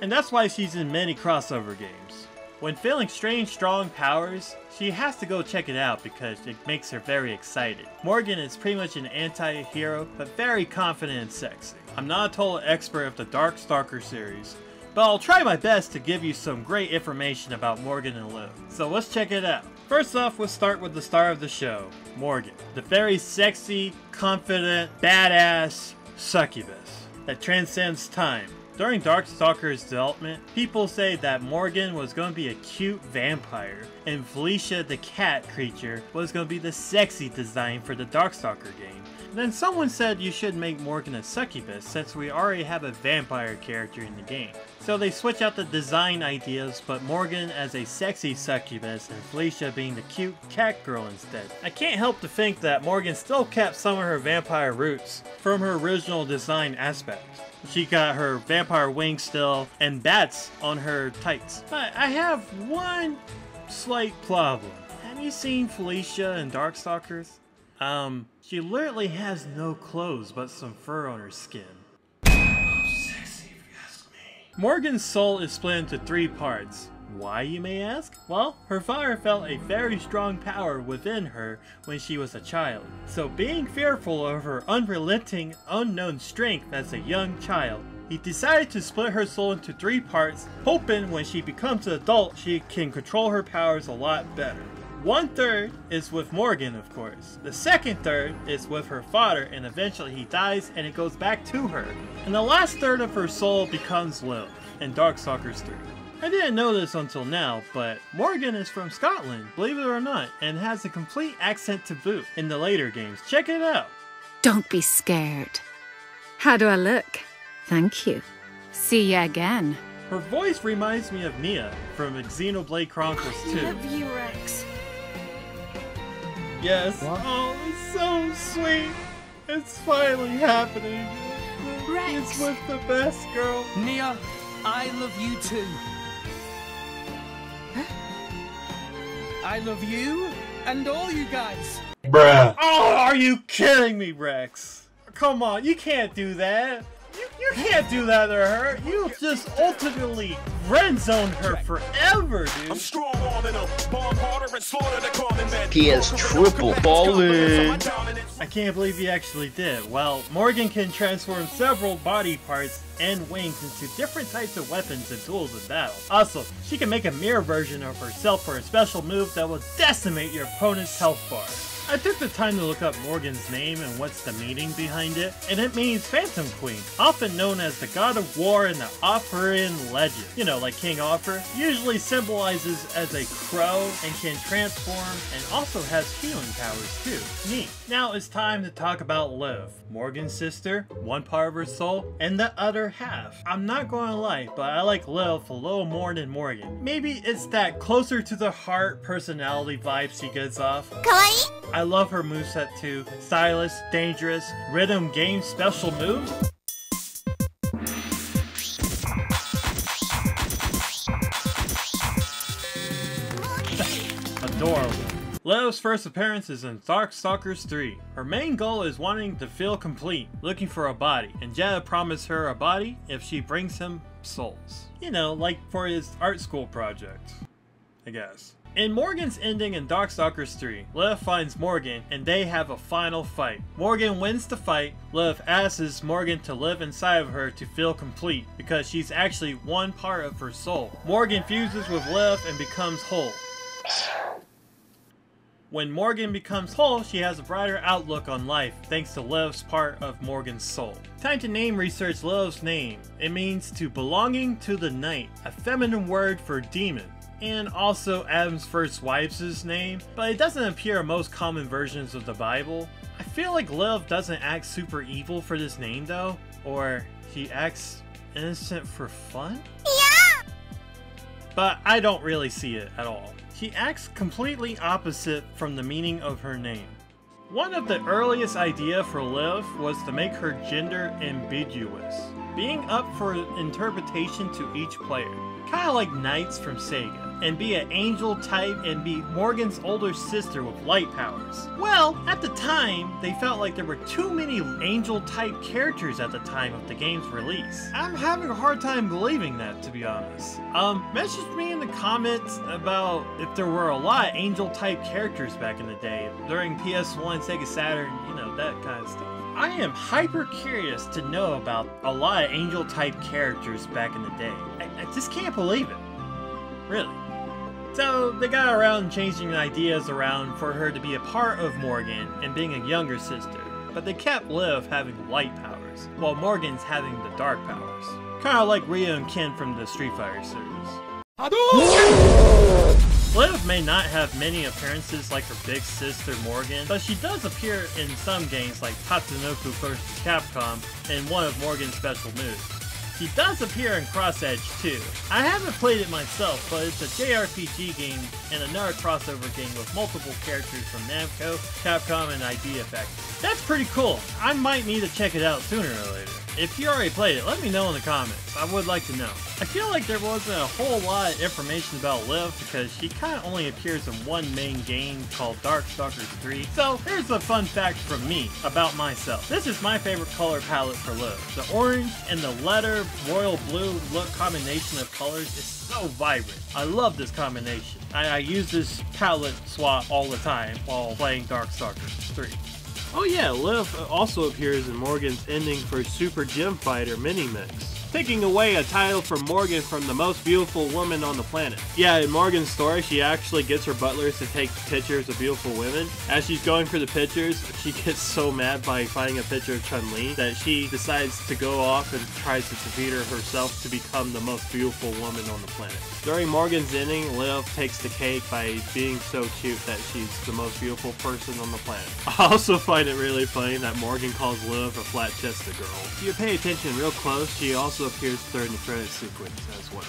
S3: And that's why she's in many crossover games. When feeling strange strong powers, she has to go check it out because it makes her very excited. Morrigan is pretty much an anti-hero, but very confident and sexy. I'm not a total expert of the Darkstalker series, but I'll try my best to give you some great information about Morrigan and Lilith. So let's check it out. First off, we'll start with the star of the show, Morrigan. The very sexy, confident, badass succubus that transcends time. During Darkstalker's development, people say that Morrigan was going to be a cute vampire, and Felicia the cat creature was going to be the sexy design for the Darkstalker game. Then someone said you should make Morrigan a succubus since we already have a vampire character in the game. So they switch out the design ideas, but Morrigan as a sexy succubus and Felicia being the cute cat girl instead. I can't help to think that Morrigan still kept some of her vampire roots from her original design aspect. She got her vampire wings still and bats on her tights. But I have one slight problem. Have you seen Felicia in Darkstalkers? Um, she literally has no clothes but some fur on her skin. Morrigan's soul is split into three parts. Why, you may ask? Well, her father felt a very strong power within her when she was a child. So being fearful of her unrelenting, unknown strength as a young child, he decided to split her soul into three parts, hoping when she becomes an adult she can control her powers a lot better. One third is with Morrigan, of course. The second third is with her father, and eventually he dies and it goes back to her. And the last third of her soul becomes Lilith in Darkstalkers 3. I didn't know this until now, but Morrigan is from Scotland, believe it or not, and has a complete accent to boot in the later games. Check it out.
S32: Don't be scared. How do I look? Thank you. See ya again.
S3: Her voice reminds me of Nia from Xenoblade Chronicles 2.
S35: Love you, Rex.
S3: Yes. Oh, it's so sweet. It's finally happening.
S35: Rex.
S3: It's with the best girl.
S30: Nia, I love you too. I love you and all you guys.
S3: Bruh. Oh, are you kidding me, Rex? Come on, you can't do that. You, you can't do that to her. You just ultimately friend zoned her forever, dude. I'm strong enough, bomb harder and slaughter the common man.
S36: He has triple ballin'.
S3: I can't believe he actually did. Well, Morrigan can transform several body parts and wings into different types of weapons and tools in battle. Also, she can make a mirror version of herself for a special move that will decimate your opponent's health bar. I took the time to look up Morrigan's name and what's the meaning behind it, and it means Phantom Queen, often known as the god of war in the Arthurian legend. You know, like King Arthur, usually symbolizes as a crow and can transform and also has healing powers too. Neat. Now it's time to talk about Lilith, Morrigan's sister, one part of her soul, and the other half. I'm not gonna lie, but I like Lilith a little more than Morrigan. Maybe it's that closer to the heart personality vibe she gets off.
S19: Kawaii?
S3: I love her moveset too. Stylish, dangerous, rhythm game special move. Lilith's first appearance is in Darkstalkers 3. Her main goal is wanting to feel complete, looking for a body, and Jedah promised her a body if she brings him souls. You know, like for his art school project. I guess. In Morrigan's ending in Darkstalkers 3, Lilith finds Morrigan and they have a final fight. Morrigan wins the fight. Lilith asks Morrigan to live inside of her to feel complete because she's actually one part of her soul. Morrigan fuses with Lilith and becomes whole. When Morrigan becomes whole, she has a brighter outlook on life thanks to Lilith's part of Morrigan's soul. Time to name research Lilith's name. It means to belonging to the night, a feminine word for demon and also Adam's first wife's name, but it doesn't appear in most common versions of the Bible. I feel like Lilith doesn't act super evil for this name though, or she acts innocent for fun?
S19: Yeah!
S3: but I don't really see it at all. She acts completely opposite from the meaning of her name. One of the earliest idea for Lilith was to make her gender ambiguous, being up for interpretation to each player. Kinda like NiGHTS from Sega, and be an angel type and be Morrigan's older sister with light powers. Well, at the time, they felt like there were too many angel type characters at the time of the game's release. I'm having a hard time believing that, to be honest. Um, message me in the comments about if there were a lot of angel type characters back in the day, during PS1, Sega Saturn, you know, that kind of stuff. I am hyper curious to know about a lot of angel type characters back in the day. I, I just can't believe it. Really. So they got around changing ideas around for her to be a part of Morrigan and being a younger sister, but they kept Lilith having light powers, while Morrigan's having the dark powers. Kinda like Ryu and Ken from the Street Fighter series. Lilith may not have many appearances like her big sister Morrigan, but she does appear in some games like Tatsunoko vs. Capcom and one of Morrigan's special moves. He does appear in Cross Edge too. I haven't played it myself, but it's a JRPG game and another crossover game with multiple characters from Namco, Capcom, and Idea Factory. That's pretty cool. I might need to check it out sooner or later. If you already played it, let me know in the comments. I would like to know. I feel like there wasn't a whole lot of information about Lilith because she kind of only appears in one main game called Darkstalkers 3. So here's a fun fact from me about myself. This is my favorite color palette for Lilith. The orange and the letter royal blue look combination of colors is so vibrant. I love this combination. I, I use this palette swap all the time while playing Darkstalkers 3. Oh yeah, Lilith also appears in Morrigan's ending for Super Gem Fighter Mini Mix, taking away a title from Morrigan from the most beautiful woman on the planet. Yeah, in Morrigan's story, she actually gets her butlers to take pictures of beautiful women. As she's going for the pictures, she gets so mad by finding a picture of Chun-Li that she decides to go off and tries to defeat her herself to become the most beautiful woman on the planet. During Morrigan's ending, Lilith takes the cake by being so cute that she's the most beautiful person on the planet. I also find it really funny that Morrigan calls Lilith a flat-chested girl. If you pay attention real close, she also appears during the credit sequence as well.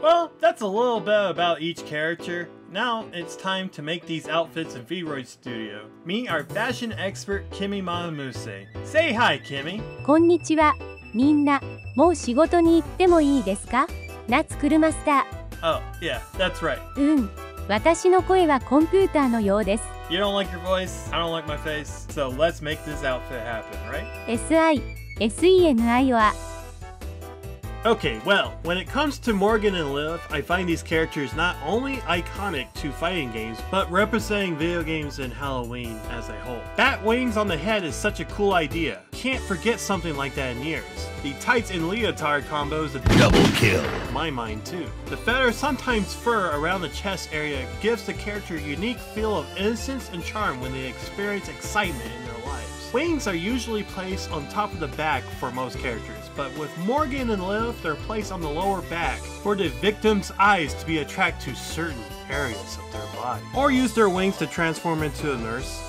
S3: Well, that's a little bit about each character. Now it's time to make these outfits in V-Roid Studio. Meet our fashion expert Kimi Mamamuse. Say hi, Kimi.
S37: こんにちは。みんな、もう仕事に行ってもいいですか夏車スタ
S3: Oh, yeah, that's right.
S37: ー。うん。私の声はコンピューターのようです。
S3: You don't like your voice, I don't like my face, so let's make this outfit happen, right?
S37: SI、
S3: Okay, well, when it comes to Morrigan and Lilith, I find these characters not only iconic to fighting games, but representing video games and Halloween as a whole. Bat wings on the head is such a cool idea. Can't forget something like that in years. The tights and leotard combo is a double kill. My mind too. The feather, sometimes fur around the chest area gives the character a unique feel of innocence and charm when they experience excitement in. Wings are usually placed on top of the back for most characters, but with Morrigan and Lilith, they're placed on the lower back for the victim's eyes to be attracted to certain areas of their body. Or use their wings to transform into a nurse.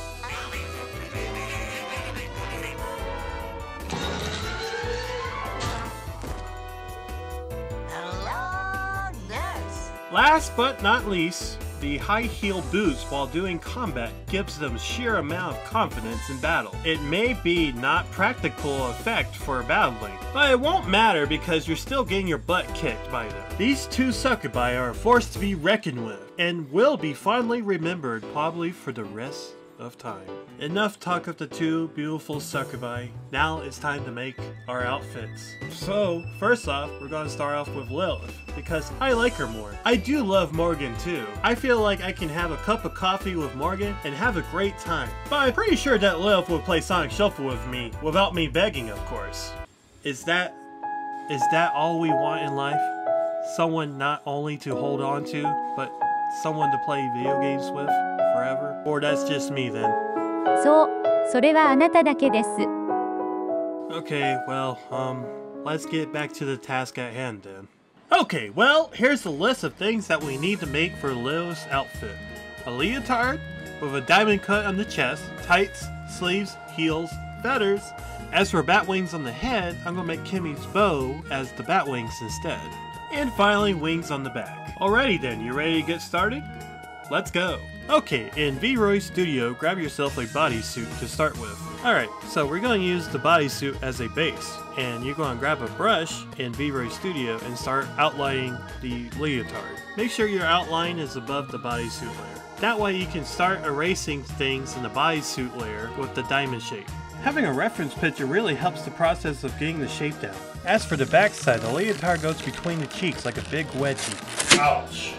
S3: Last but not least, the high heel boots while doing combat gives them sheer amount of confidence in battle. It may be not practical effect for battling, but it won't matter because you're still getting your butt kicked by them. These two succubi are a force to be reckoned with, and will be fondly remembered probably for the rest of time. Enough talk of the two beautiful succubi. Now it's time to make our outfits. So, first off, we're gonna start off with Lilith, because I like her more. I do love Morrigan too. I feel like I can have a cup of coffee with Morrigan and have a great time. But I'm pretty sure that Lilith would play Sonic Shuffle with me, without me begging of course. Is that... is that all we want in life? Someone not only to hold on to, but someone to play video games with forever? Or that's just me then?
S37: そう、それはあなただけです。
S3: Okay, well, um, let's get back to the task at hand then. Okay, well, here's the list of things that we need to make for Lil's outfit. A leotard with a diamond cut on the chest, tights, sleeves, heels, feathers. As for bat wings on the head, I'm gonna make Kimmi's bow as the bat wings instead. And finally, wings on the back. Alrighty then, you ready to get started? Let's go! Okay, in VRoid Studio, grab yourself a bodysuit to start with. Alright, so we're going to use the bodysuit as a base, and you're going to grab a brush in VRoid Studio and start outlining the leotard. Make sure your outline is above the bodysuit layer. That way you can start erasing things in the bodysuit layer with the diamond shape. Having a reference picture really helps the process of getting the shape down. As for the backside, the leotard goes between the cheeks like a big wedgie. Ouch!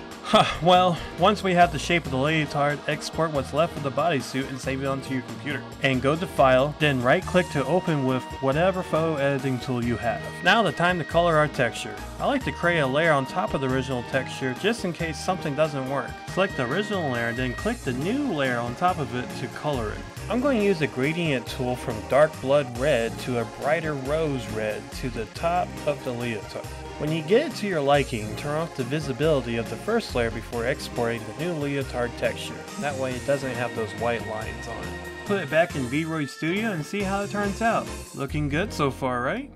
S3: Well, once we have the shape of the leotard, export what's left of the bodysuit and save it onto your computer. And go to File, then right click to open with whatever photo editing tool you have. Now the time to color our texture. I like to create a layer on top of the original texture just in case something doesn't work. Select the original layer, then click the new layer on top of it to color it. I'm going to use the gradient tool from dark blood red to a brighter rose red to the top of the leotard. When you get it to your liking, turn off the visibility of the first layer before exporting the new leotard texture. That way it doesn't have those white lines on it. Put it back in VRoid Studio and see how it turns out. Looking good so far, right?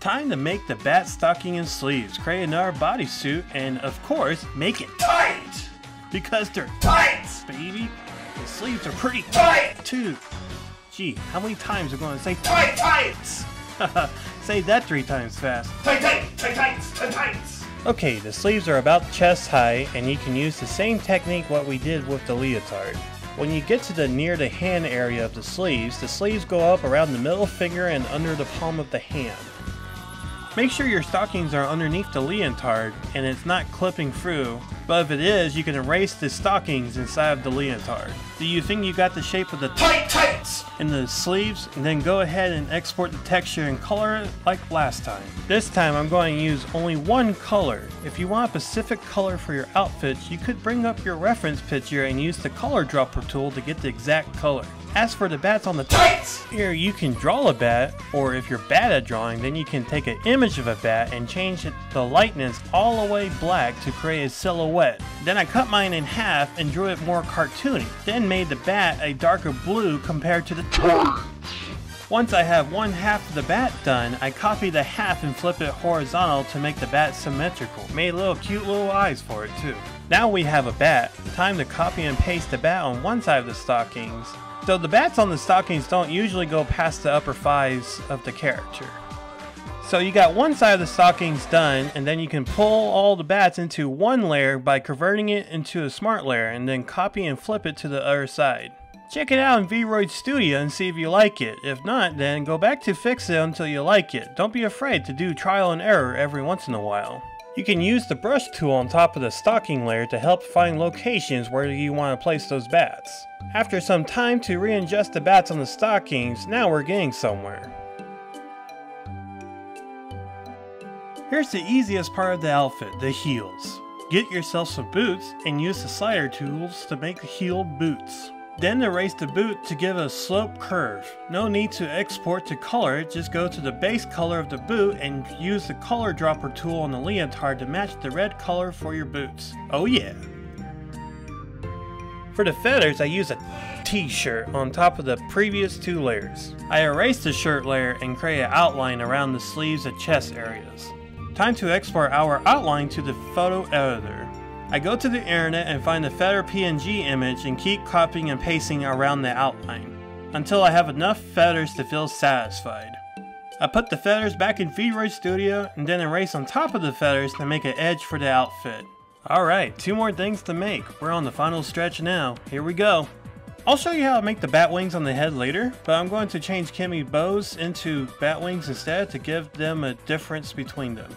S3: Time to make the bat stocking and sleeves. Create another bodysuit and, of course, make it tight! Because they're tight, baby! The sleeves are pretty tight, too. Gee, how many times are we going to say tight, tight? say that three times fast.
S38: Tight, tight, tight, tight, tight, tight.
S3: Okay, the sleeves are about chest high and you can use the same technique what we did with the leotard. When you get to the near the hand area of the sleeves, the sleeves go up around the middle finger and under the palm of the hand. Make sure your stockings are underneath the leotard and it's not clipping through, but if it is, you can erase the stockings inside of the leotard. Do you think you got the shape of the tight tights in the sleeves? And then go ahead and export the texture and color it like last time. This time I'm going to use only one color. If you want a specific color for your outfits, you could bring up your reference picture and use the color dropper tool to get the exact color. As for the bats on the tights, here you can draw a bat, or if you're bad at drawing, then you can take an image of a bat and change it, the lightness all the way black to create a silhouette. Then I cut mine in half and drew it more cartoony, then made the bat a darker blue compared to the tights. Once I have one half of the bat done, I copy the half and flip it horizontal to make the bat symmetrical. Made little cute little eyes for it too. Now we have a bat. Time to copy and paste the bat on one side of the stockings. So the bats on the stockings don't usually go past the upper thighs of the character. So you got one side of the stockings done, and then you can pull all the bats into one layer by converting it into a smart layer, and then copy and flip it to the other side. Check it out in VRoid Studio and see if you like it. If not, then go back to fix it until you like it. Don't be afraid to do trial and error every once in a while. You can use the brush tool on top of the stocking layer to help find locations where you want to place those bats. After some time to readjust the bats on the stockings, now we're getting somewhere. Here's the easiest part of the outfit, the heels. Get yourself some boots and use the slider tools to make the heeled boots. Then erase the boot to give a slope curve. No need to export to color just go to the base color of the boot and use the color dropper tool on the leotard to match the red color for your boots. Oh yeah! For the feathers, I use a t-shirt on top of the previous two layers. I erase the shirt layer and create an outline around the sleeves and chest areas. Time to export our outline to the photo editor. I go to the internet and find the feather PNG image and keep copying and pasting around the outline until I have enough feathers to feel satisfied. I put the feathers back in VRoid Studio and then erase on top of the feathers to make an edge for the outfit. Alright, two more things to make. We're on the final stretch now. Here we go. I'll show you how to make the bat wings on the head later, but I'm going to change Kimmi bows into bat wings instead to give them a difference between them.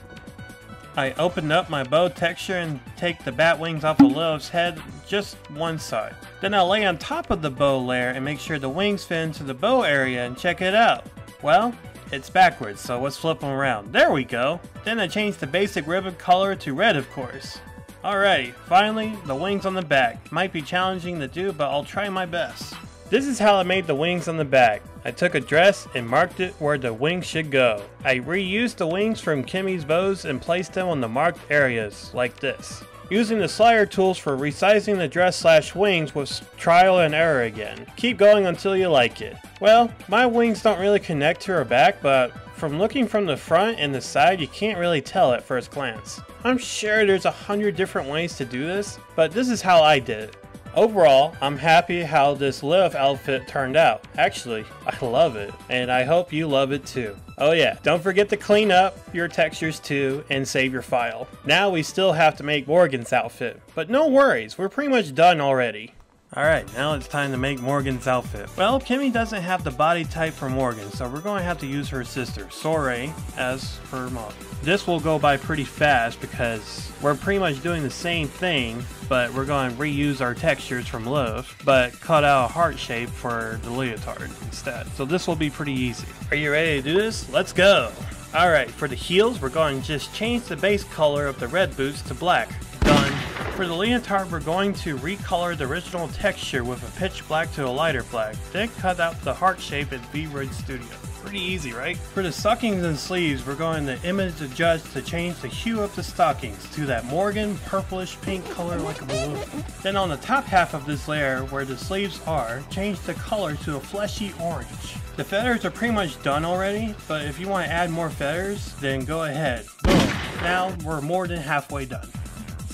S3: I open up my bow texture and take the bat wings off of Lilith's head, just one side. Then I lay on top of the bow layer and make sure the wings fit into the bow area and check it out. Well, it's backwards, so let's flip them around. There we go! Then I change the basic ribbon color to red, of course. Alrighty, finally, the wings on the back. Might be challenging to do, but I'll try my best. This is how I made the wings on the back. I took a dress and marked it where the wings should go. I reused the wings from Kimmi's bows and placed them on the marked areas, like this. Using the slider tools for resizing the dress slash wings was trial and error again. Keep going until you like it. Well, my wings don't really connect to her back, but from looking from the front and the side, you can't really tell at first glance. I'm sure there's a hundred different ways to do this, but this is how I did it. Overall, I'm happy how this Lilith outfit turned out. Actually, I love it, and I hope you love it too. Oh yeah, don't forget to clean up your textures too and save your file. Now we still have to make Morrigan's outfit, but no worries, we're pretty much done already. Alright, now it's time to make Morrigan's outfit. Well, Kimmi doesn't have the body type for Morrigan, so we're going to have to use her sister, Sorei, as her model. This will go by pretty fast because we're pretty much doing the same thing, but we're going to reuse our textures from Love, but cut out a heart shape for the leotard instead. So this will be pretty easy. Are you ready to do this? Let's go! Alright, for the heels, we're going to just change the base color of the red boots to black. Done. For the leotard, we're going to recolor the original texture with a pitch black to a lighter black, then cut out the heart shape in VRoid Studio. Pretty easy, right? For the stockings and sleeves, we're going to image adjust to change the hue of the stockings to that Morrigan purplish pink color like a balloon. Then on the top half of this layer, where the sleeves are, change the color to a fleshy orange. The feathers are pretty much done already, but if you want to add more feathers, then go ahead. Boom! Now we're more than halfway done.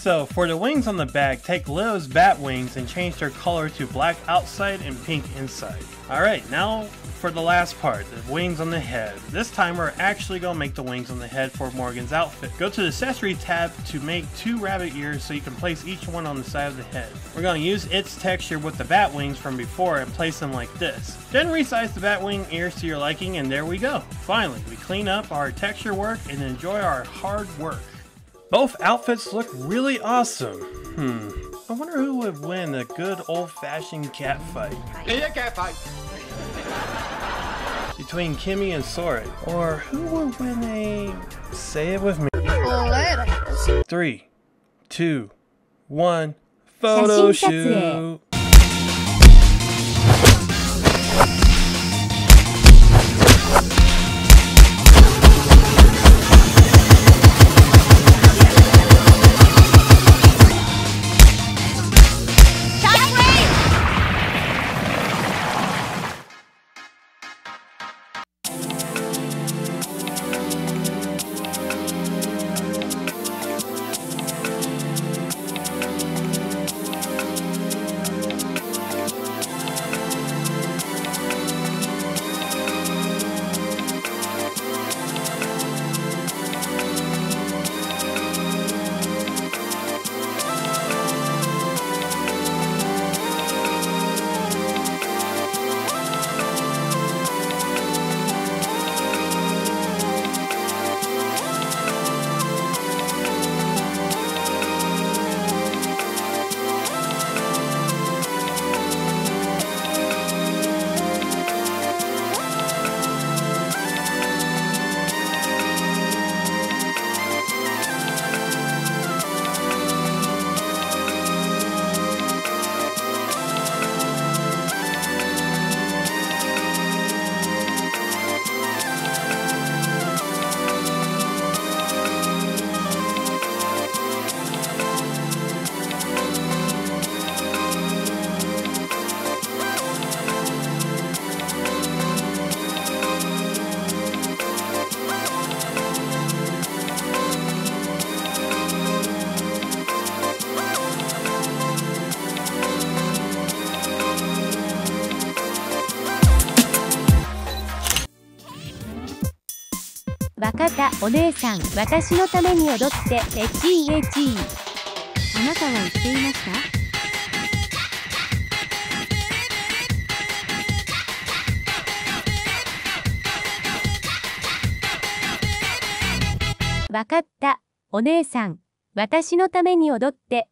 S3: So for the wings on the back, take Liv's bat wings and change their color to black outside and pink inside. Alright, now for the last part, the wings on the head. This time we're actually going to make the wings on the head for Morrigan's outfit. Go to the accessory tab to make two rabbit ears so you can place each one on the side of the head. We're going to use its texture with the bat wings from before and place them like this. Then resize the bat wing ears to your liking and there we go. Finally, we clean up our texture work and enjoy our hard work. Both outfits look really awesome. Hmm. I wonder who would win a good old-fashioned cat fight.
S24: Yeah, cat fight.
S3: Between Kimmi and Sorei, or who would win a? Say it with me. Later. Three, two, one. Photo shoot.
S37: たお姉さん私のために踊ってエチーエチー」あなたは言っていましたわかった。お姉さん私のために踊って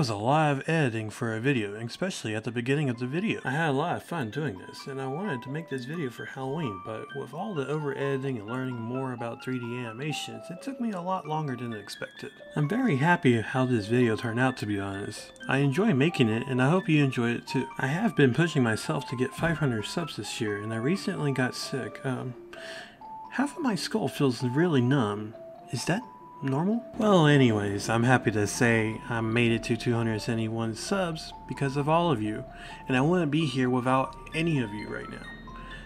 S3: was a lot of editing for a video, especially at the beginning of the video. I had a lot of fun doing this, and I wanted to make this video for Halloween, but with all the over editing and learning more about 3D animations, it took me a lot longer than expected. I'm very happy how this video turned out to be honest. I enjoy making it, and I hope you enjoy it too. I have been pushing myself to get 500 subs this year, and I recently got sick. Um, half of my skull feels really numb. Is that normal? Well, anyways, I'm happy to say I made it to 271 subs because of all of you, and I wouldn't be here without any of you right now.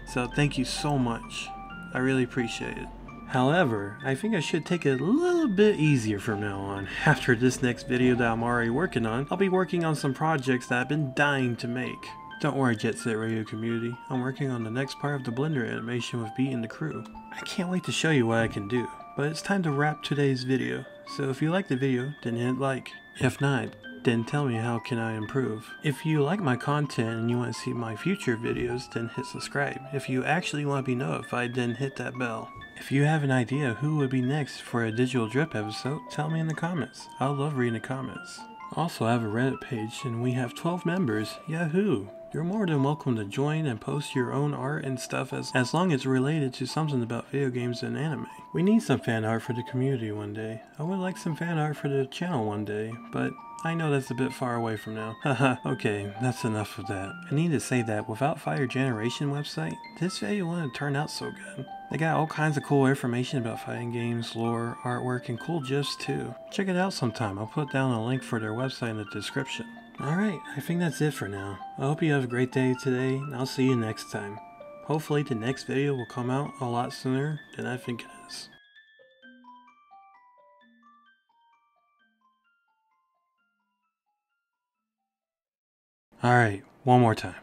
S3: So thank you so much. I really appreciate it. However, I think I should take it a little bit easier from now on. After this next video that I'm already working on, I'll be working on some projects that I've been dying to make. Don't worry Jet Set Radio community, I'm working on the next part of the Blender animation with Beat and the crew. I can't wait to show you what I can do. But it's time to wrap today's video, so if you like the video, then hit like. If not, then tell me how can I improve. If you like my content and you want to see my future videos, then hit subscribe. If you actually want to be notified, then hit that bell. If you have an idea who would be next for a Digital Drip episode, tell me in the comments. I love reading the comments. Also, I have a Reddit page and we have 12 members. Yahoo! You're more than welcome to join and post your own art and stuff as, as long as it's related to something about video games and anime. We need some fan art for the community one day. I would like some fan art for the channel one day, but I know that's a bit far away from now. Haha, okay, that's enough of that. I need to say that without Fighters Generation website, this video wouldn't turn out so good. They got all kinds of cool information about fighting games, lore, artwork, and cool gifs too. Check it out sometime, I'll put down a link for their website in the description. Alright, I think that's it for now. I hope you have a great day today, and I'll see you next time. Hopefully the next video will come out a lot sooner than I think it is. Alright, one more time.